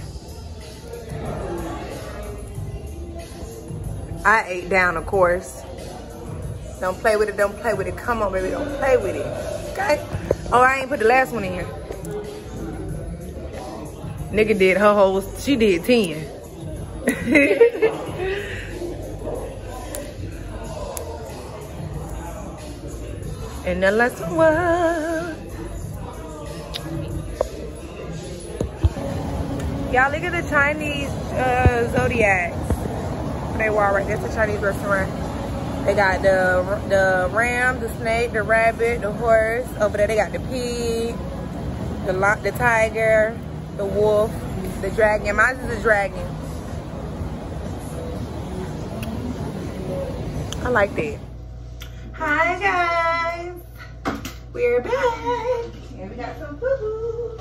I ate down, of course. Don't play with it, don't play with it. Come on, baby, don't play with it. Okay? Oh, I ain't put the last one in here. Nigga did her whole, she did 10. <laughs> and the last one. Y'all look at the Chinese uh, Zodiacs. They were right. That's a Chinese restaurant. They got the the ram, the snake, the rabbit, the horse. Over there they got the pig, the the tiger, the wolf, the dragon. Mine is a dragon. I like that. Hi guys, we're back and we got some food.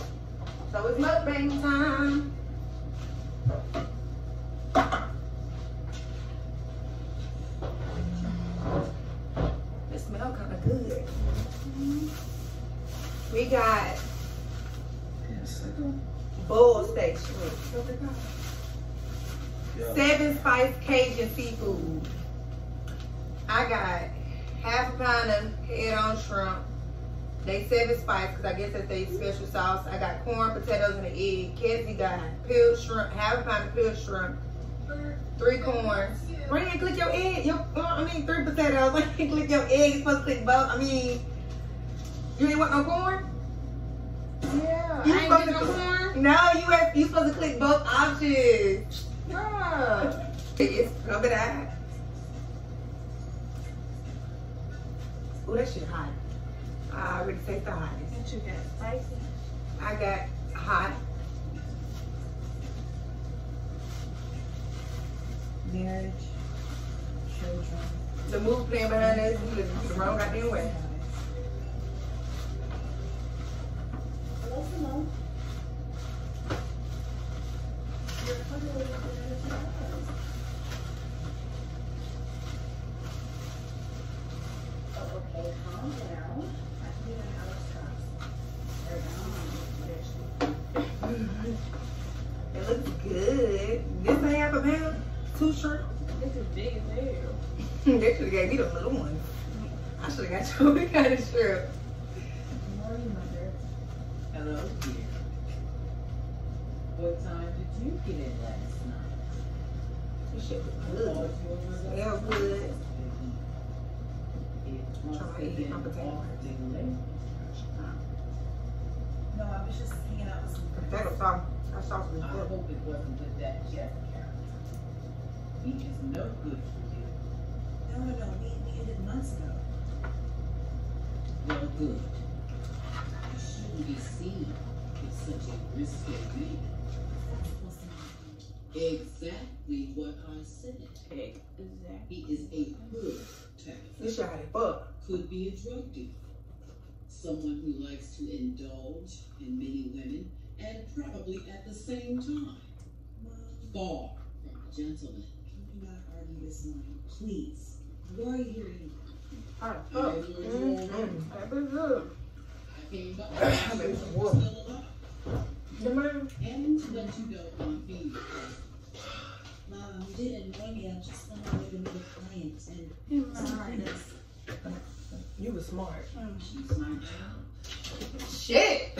So it's mukbang time. It smell kind of good. We got bull steak. Seven spice Cajun seafood. I got half a pound of head on shrimp. They seven spice because I guess that's their special sauce. I got corn, potatoes, and an egg. Kessie got peeled shrimp, half a pound of peeled shrimp, three corns. You ain't click your egg? Your, I mean, three potatoes. <laughs> You ain't click your egg? You supposed to click both. I mean, you ain't want no corn? Yeah. You I ain't supposed to no corn. No, you have, you supposed to click both options. Bruh. It's rub it out. Ooh, that shit hot. I already taste the hotness. What you got? Spicy? I got hot. Marriage, children. The movie playing behind us, you listen to the wrong goddamn way. Hello, hello. Oh, okay, calm down. I can do an Alex It looks good. This ain't half a pound. Two shrimp. This is big as hell. <laughs> they should have gave me the little one. I should have got <laughs> you a kind of shrimp. Morning, mother. Hello, dear. What time did you get in last night? This shit was good. It good. It must Trying to eat my potato. No, I was just hanging out with some Potato sauce. That sauce was I hope it wasn't with that Jeff character. He is no good for you. No, no, no. We, we ended months ago. Well, good. You shouldn't be seen with such a risky man. Exactly what I said. Exactly. He is a hood type. This shit had it fuck. Could be a drug dealer. Someone who likes to indulge in many women and probably at the same time. Far from a gentleman. Can not argue this morning, please? Why are you here anyway? Oh, I oh. enjoyed your. That was good. I came by. I made some water. Still alive. The man. And to let you know I'm Mom, you didn't annoy me. I'm just on my to meet a client and Alright. You was smart. Oh, she's my. Shit.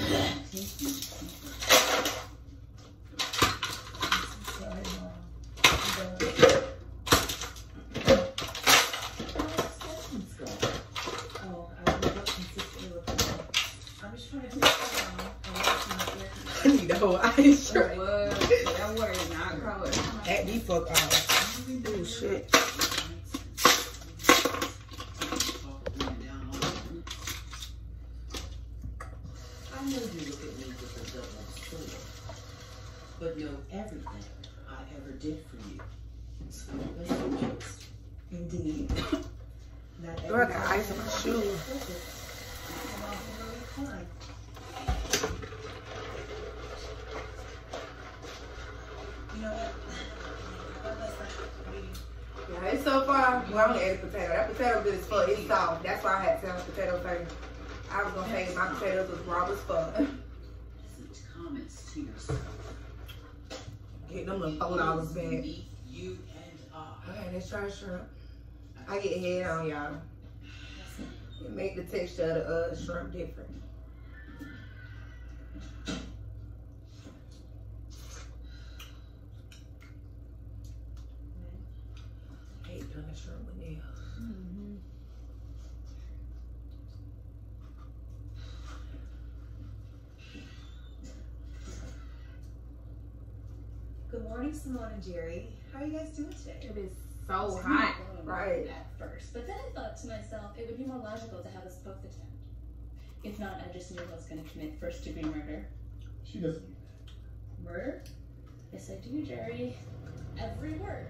sorry, Mom. At me fuck off. Oh shit. I know you look at me with a double sword, but know everything I ever did for you. So best wishes. Indeed. Not Girl, I got ice in my shoe. You know what? Yeah, it's so far. Well, I'm gonna add a potato. That potato good as fuck. It's soft. That's why I had to tell potato first. I was gonna say my potatoes was raw as fuck. Comments to yourself. Get them little four dollars back. Me, you, and I. Okay, let's try shrimp. I get head on y'all. It make the texture of the uh, shrimp different. hate doing the shrimp with nails. Good morning, Simone and Jerry. How are you guys doing today? It is so It's hot. not Right. At first, but then I thought to myself, it would be more logical to have us both attend. If not, I just knew I was going to commit first degree murder. She doesn't. Murder? Yes, I do, Jerry. Every word.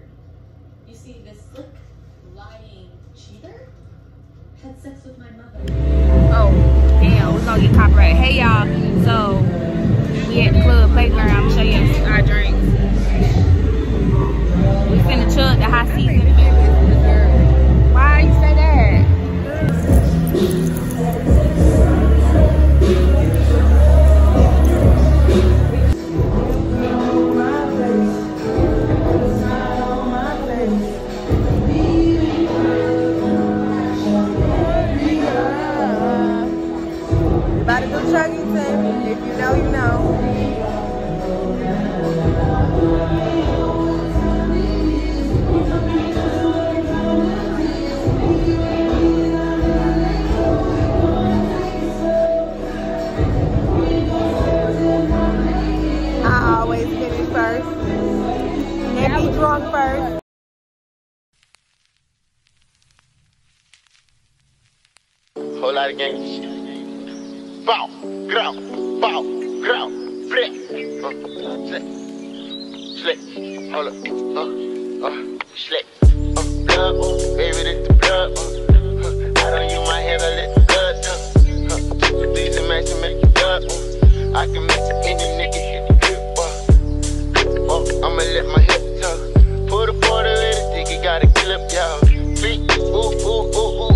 You see, this slick, lying cheater had sex with my mother. Oh, damn, we're gonna get copyright. Hey y'all, so we at the club playground. I'm gonna show you our drinks. We the chug the high season. Bow, grow, bow, grow, flip. Uh, slip, slip. Hold up, uh, uh, slip. Uh, blood, uh, baby, this the blood. Uh, uh, I don't use my hand, I let the blood. Uh, uh, these are match to make you blood. Uh, I can it any nigga hit the grip. Uh, uh, I'ma let my hip tuck. Put a quarter in the stick, it got a clip, y'all. Ooh, ooh, ooh, ooh, ooh.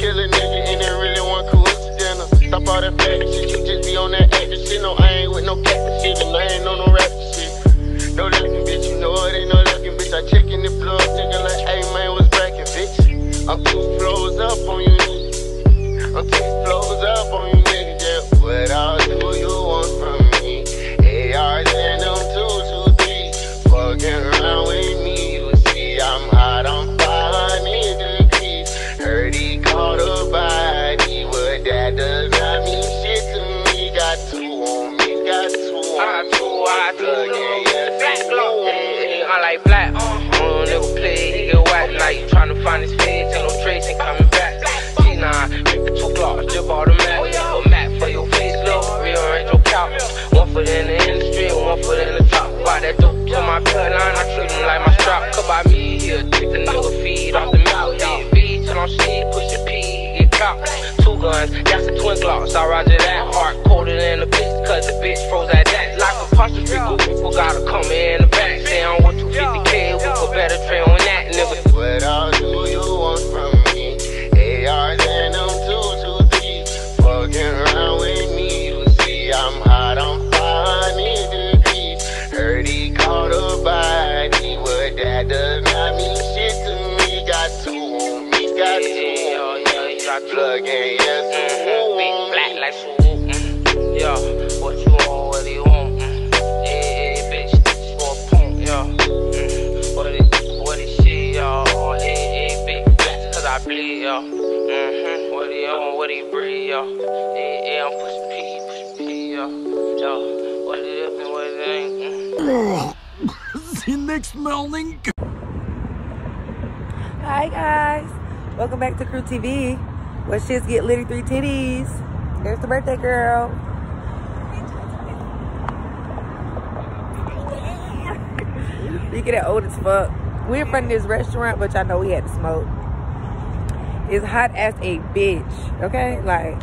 Kill a nigga and it really one coincidental. Stop all that fake shit, you just be on that acting shit. No, I ain't with no cat glocks. I roger that heart colder than a bitch, cause the bitch froze at that. Like a apostrophe, smelling good. Hi guys, welcome back to Crew TV. Let's just get litty three titties. There's the birthday girl. <laughs> you get it old as fuck. We're in front of this restaurant, but y'all know we had to smoke. It's hot as a bitch, okay? Like,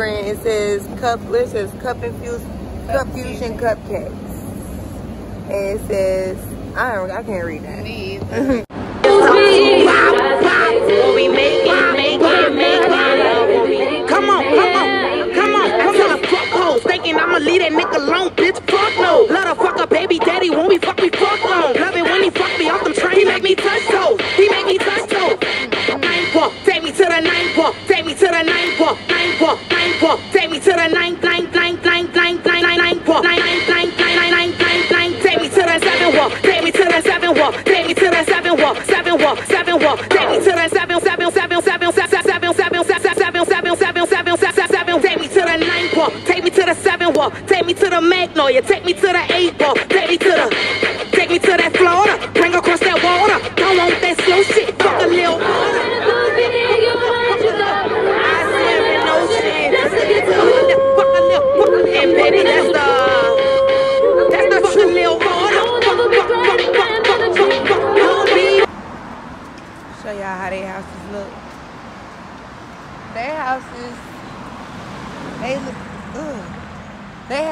brand. It says cup. It says cup infused cup fusion cupcakes. And it says I don't. I can't read that. we make it, make it, make it. Come on, come on, come on, come on. Fuck hoes, thinking I'ma leave that nigga alone, bitch. Fuck no. Let her fuck a baby daddy, won't be fuck me, fuck take me to the seven wall, take me to the magnolia, take me to the eight ball, take me to the, take me to that Florida,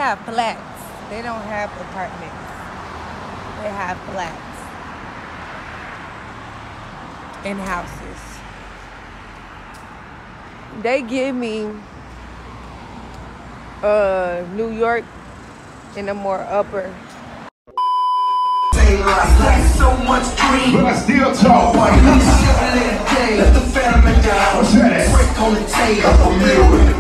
have flats. They don't have apartments. They have flats and houses. They give me uh New York in a more upper so much green, but I still talk. Let the family down. Break on the table, a meal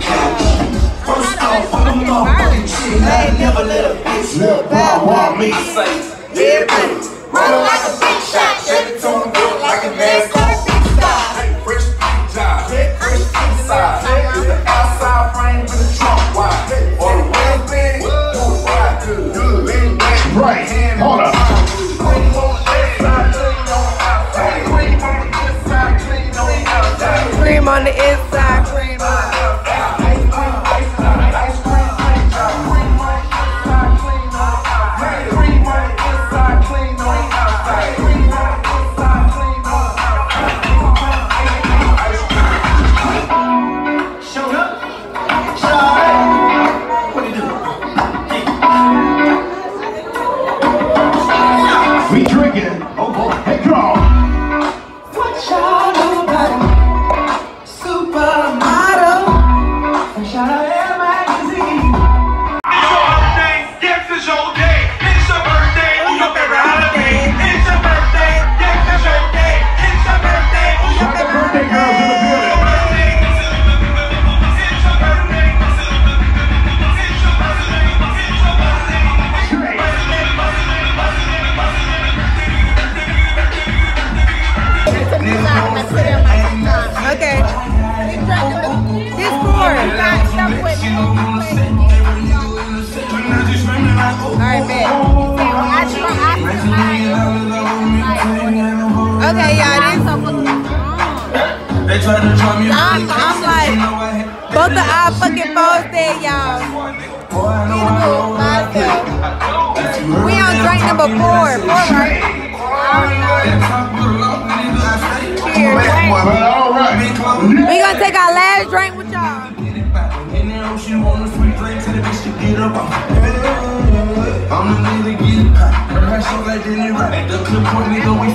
I'm a motherfucking chick. I ain't never let a bitch look bad want me. Say, yeah, baby. Roll like a big shot. Chevy on the book like a NASCAR big star. Hey, fresh. Fresh inside. Is the outside frame with the trunk wide. Or the wheel big. Do it right. Good. Lean back. Right. Hold up. cream on the inside,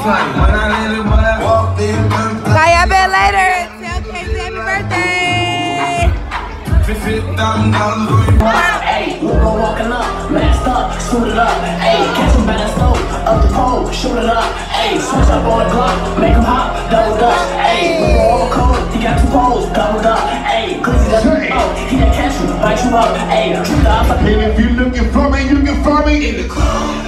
Call y'all back later. Happy birthday. Hey, up. Hey, catch him by the stove, up the pole, shoot it up. Hey, switch up on the block, make him hop, double. Hey, on cold, he got two poles. Hey, know, he catch bite you up. Hey. And if you looking for me, you can find me in the club.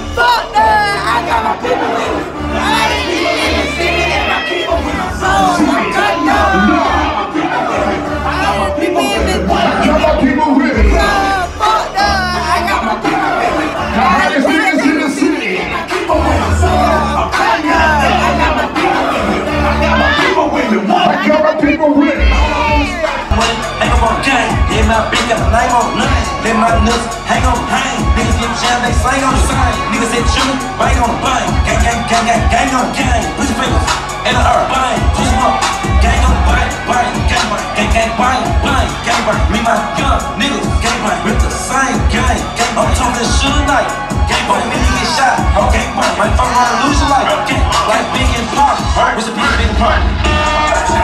Slang on the sign. Niggas hit you, bang on the bang. Gang, gang, gang, gang, gang on gang. Push your fingers in the earth, bang. Push them up. Gang on bang, bang, gang bang, gang, gang, bang, bang, gang bang. Me, my young niggas, gang bang, with the same gang. gang I'm talking shit tonight. Gang bang, me, get shot. I'm gang bang, my phone lose your life. Gang, like big and pop. What's the big, big pop?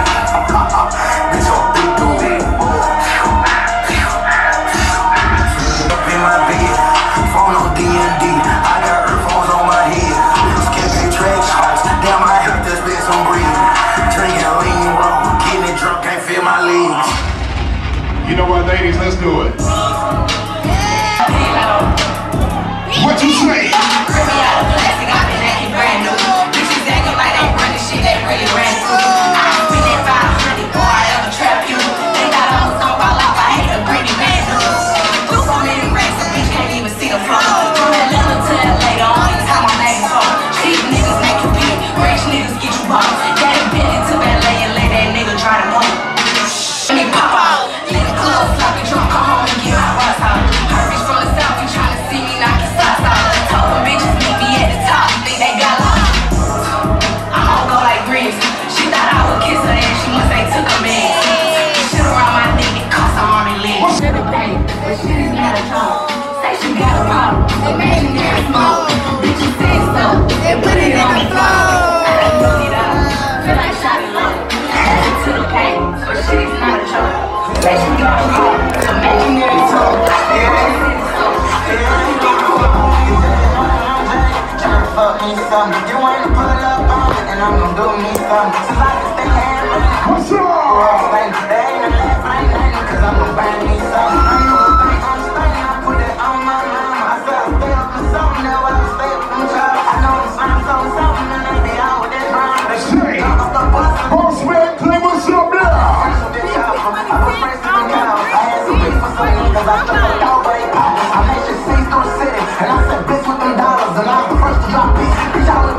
Dog break. I made shit seize through the city, and I said, bitch with them dollars, and I was the first to drop beats. Bitch, I went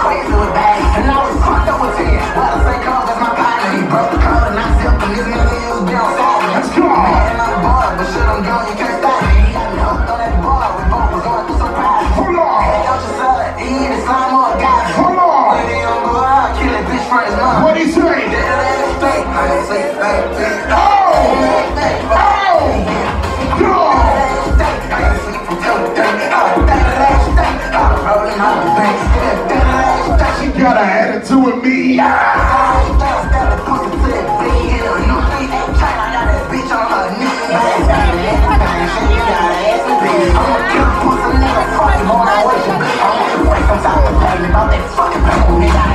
up with 10. You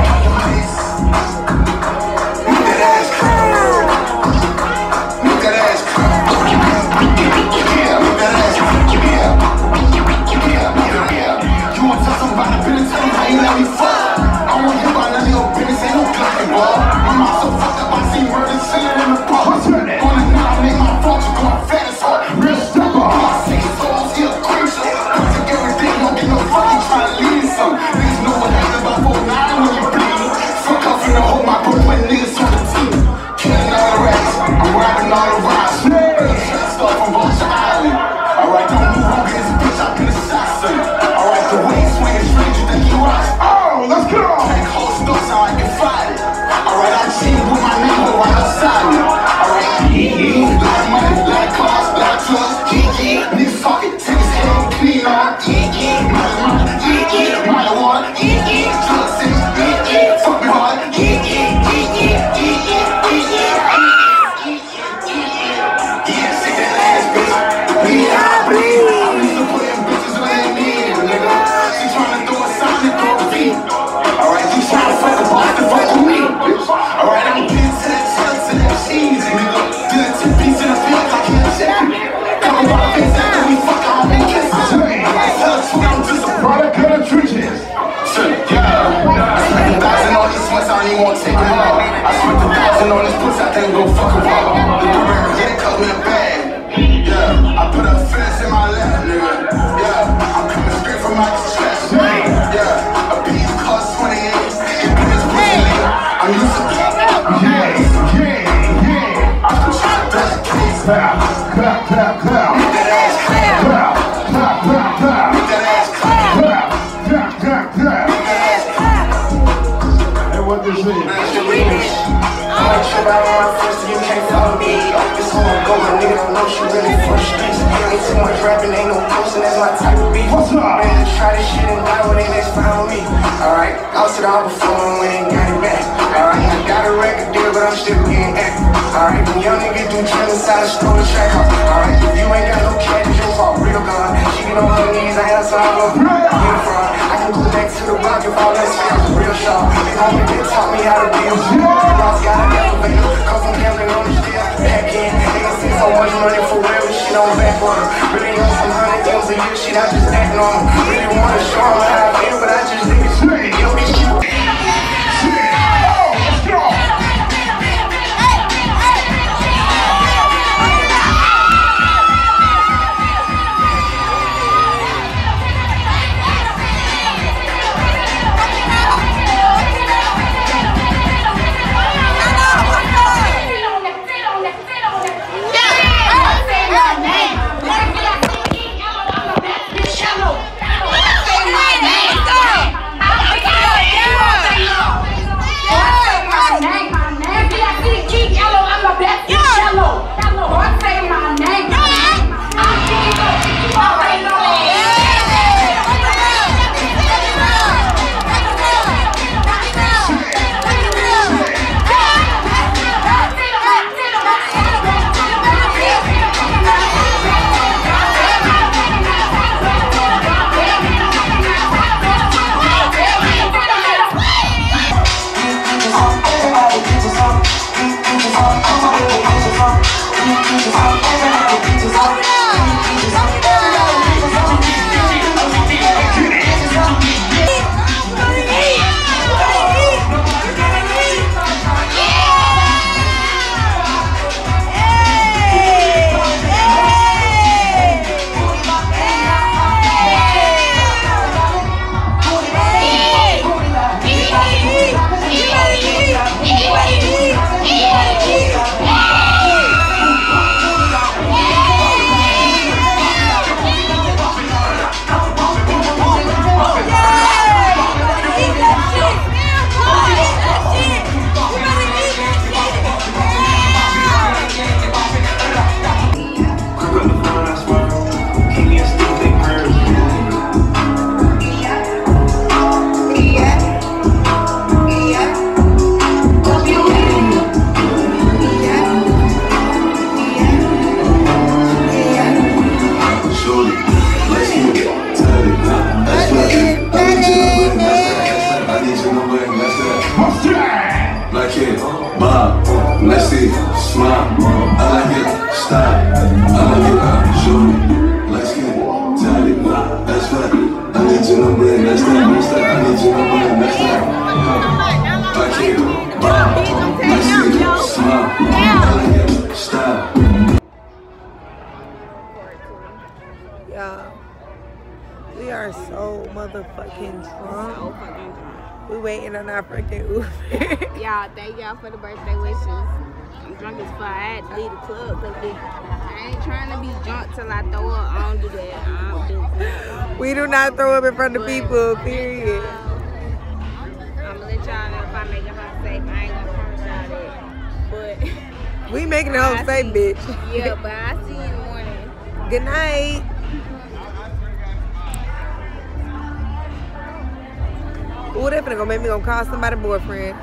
call somebody boyfriend.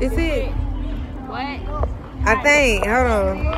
Is it. What? I think. Hold on.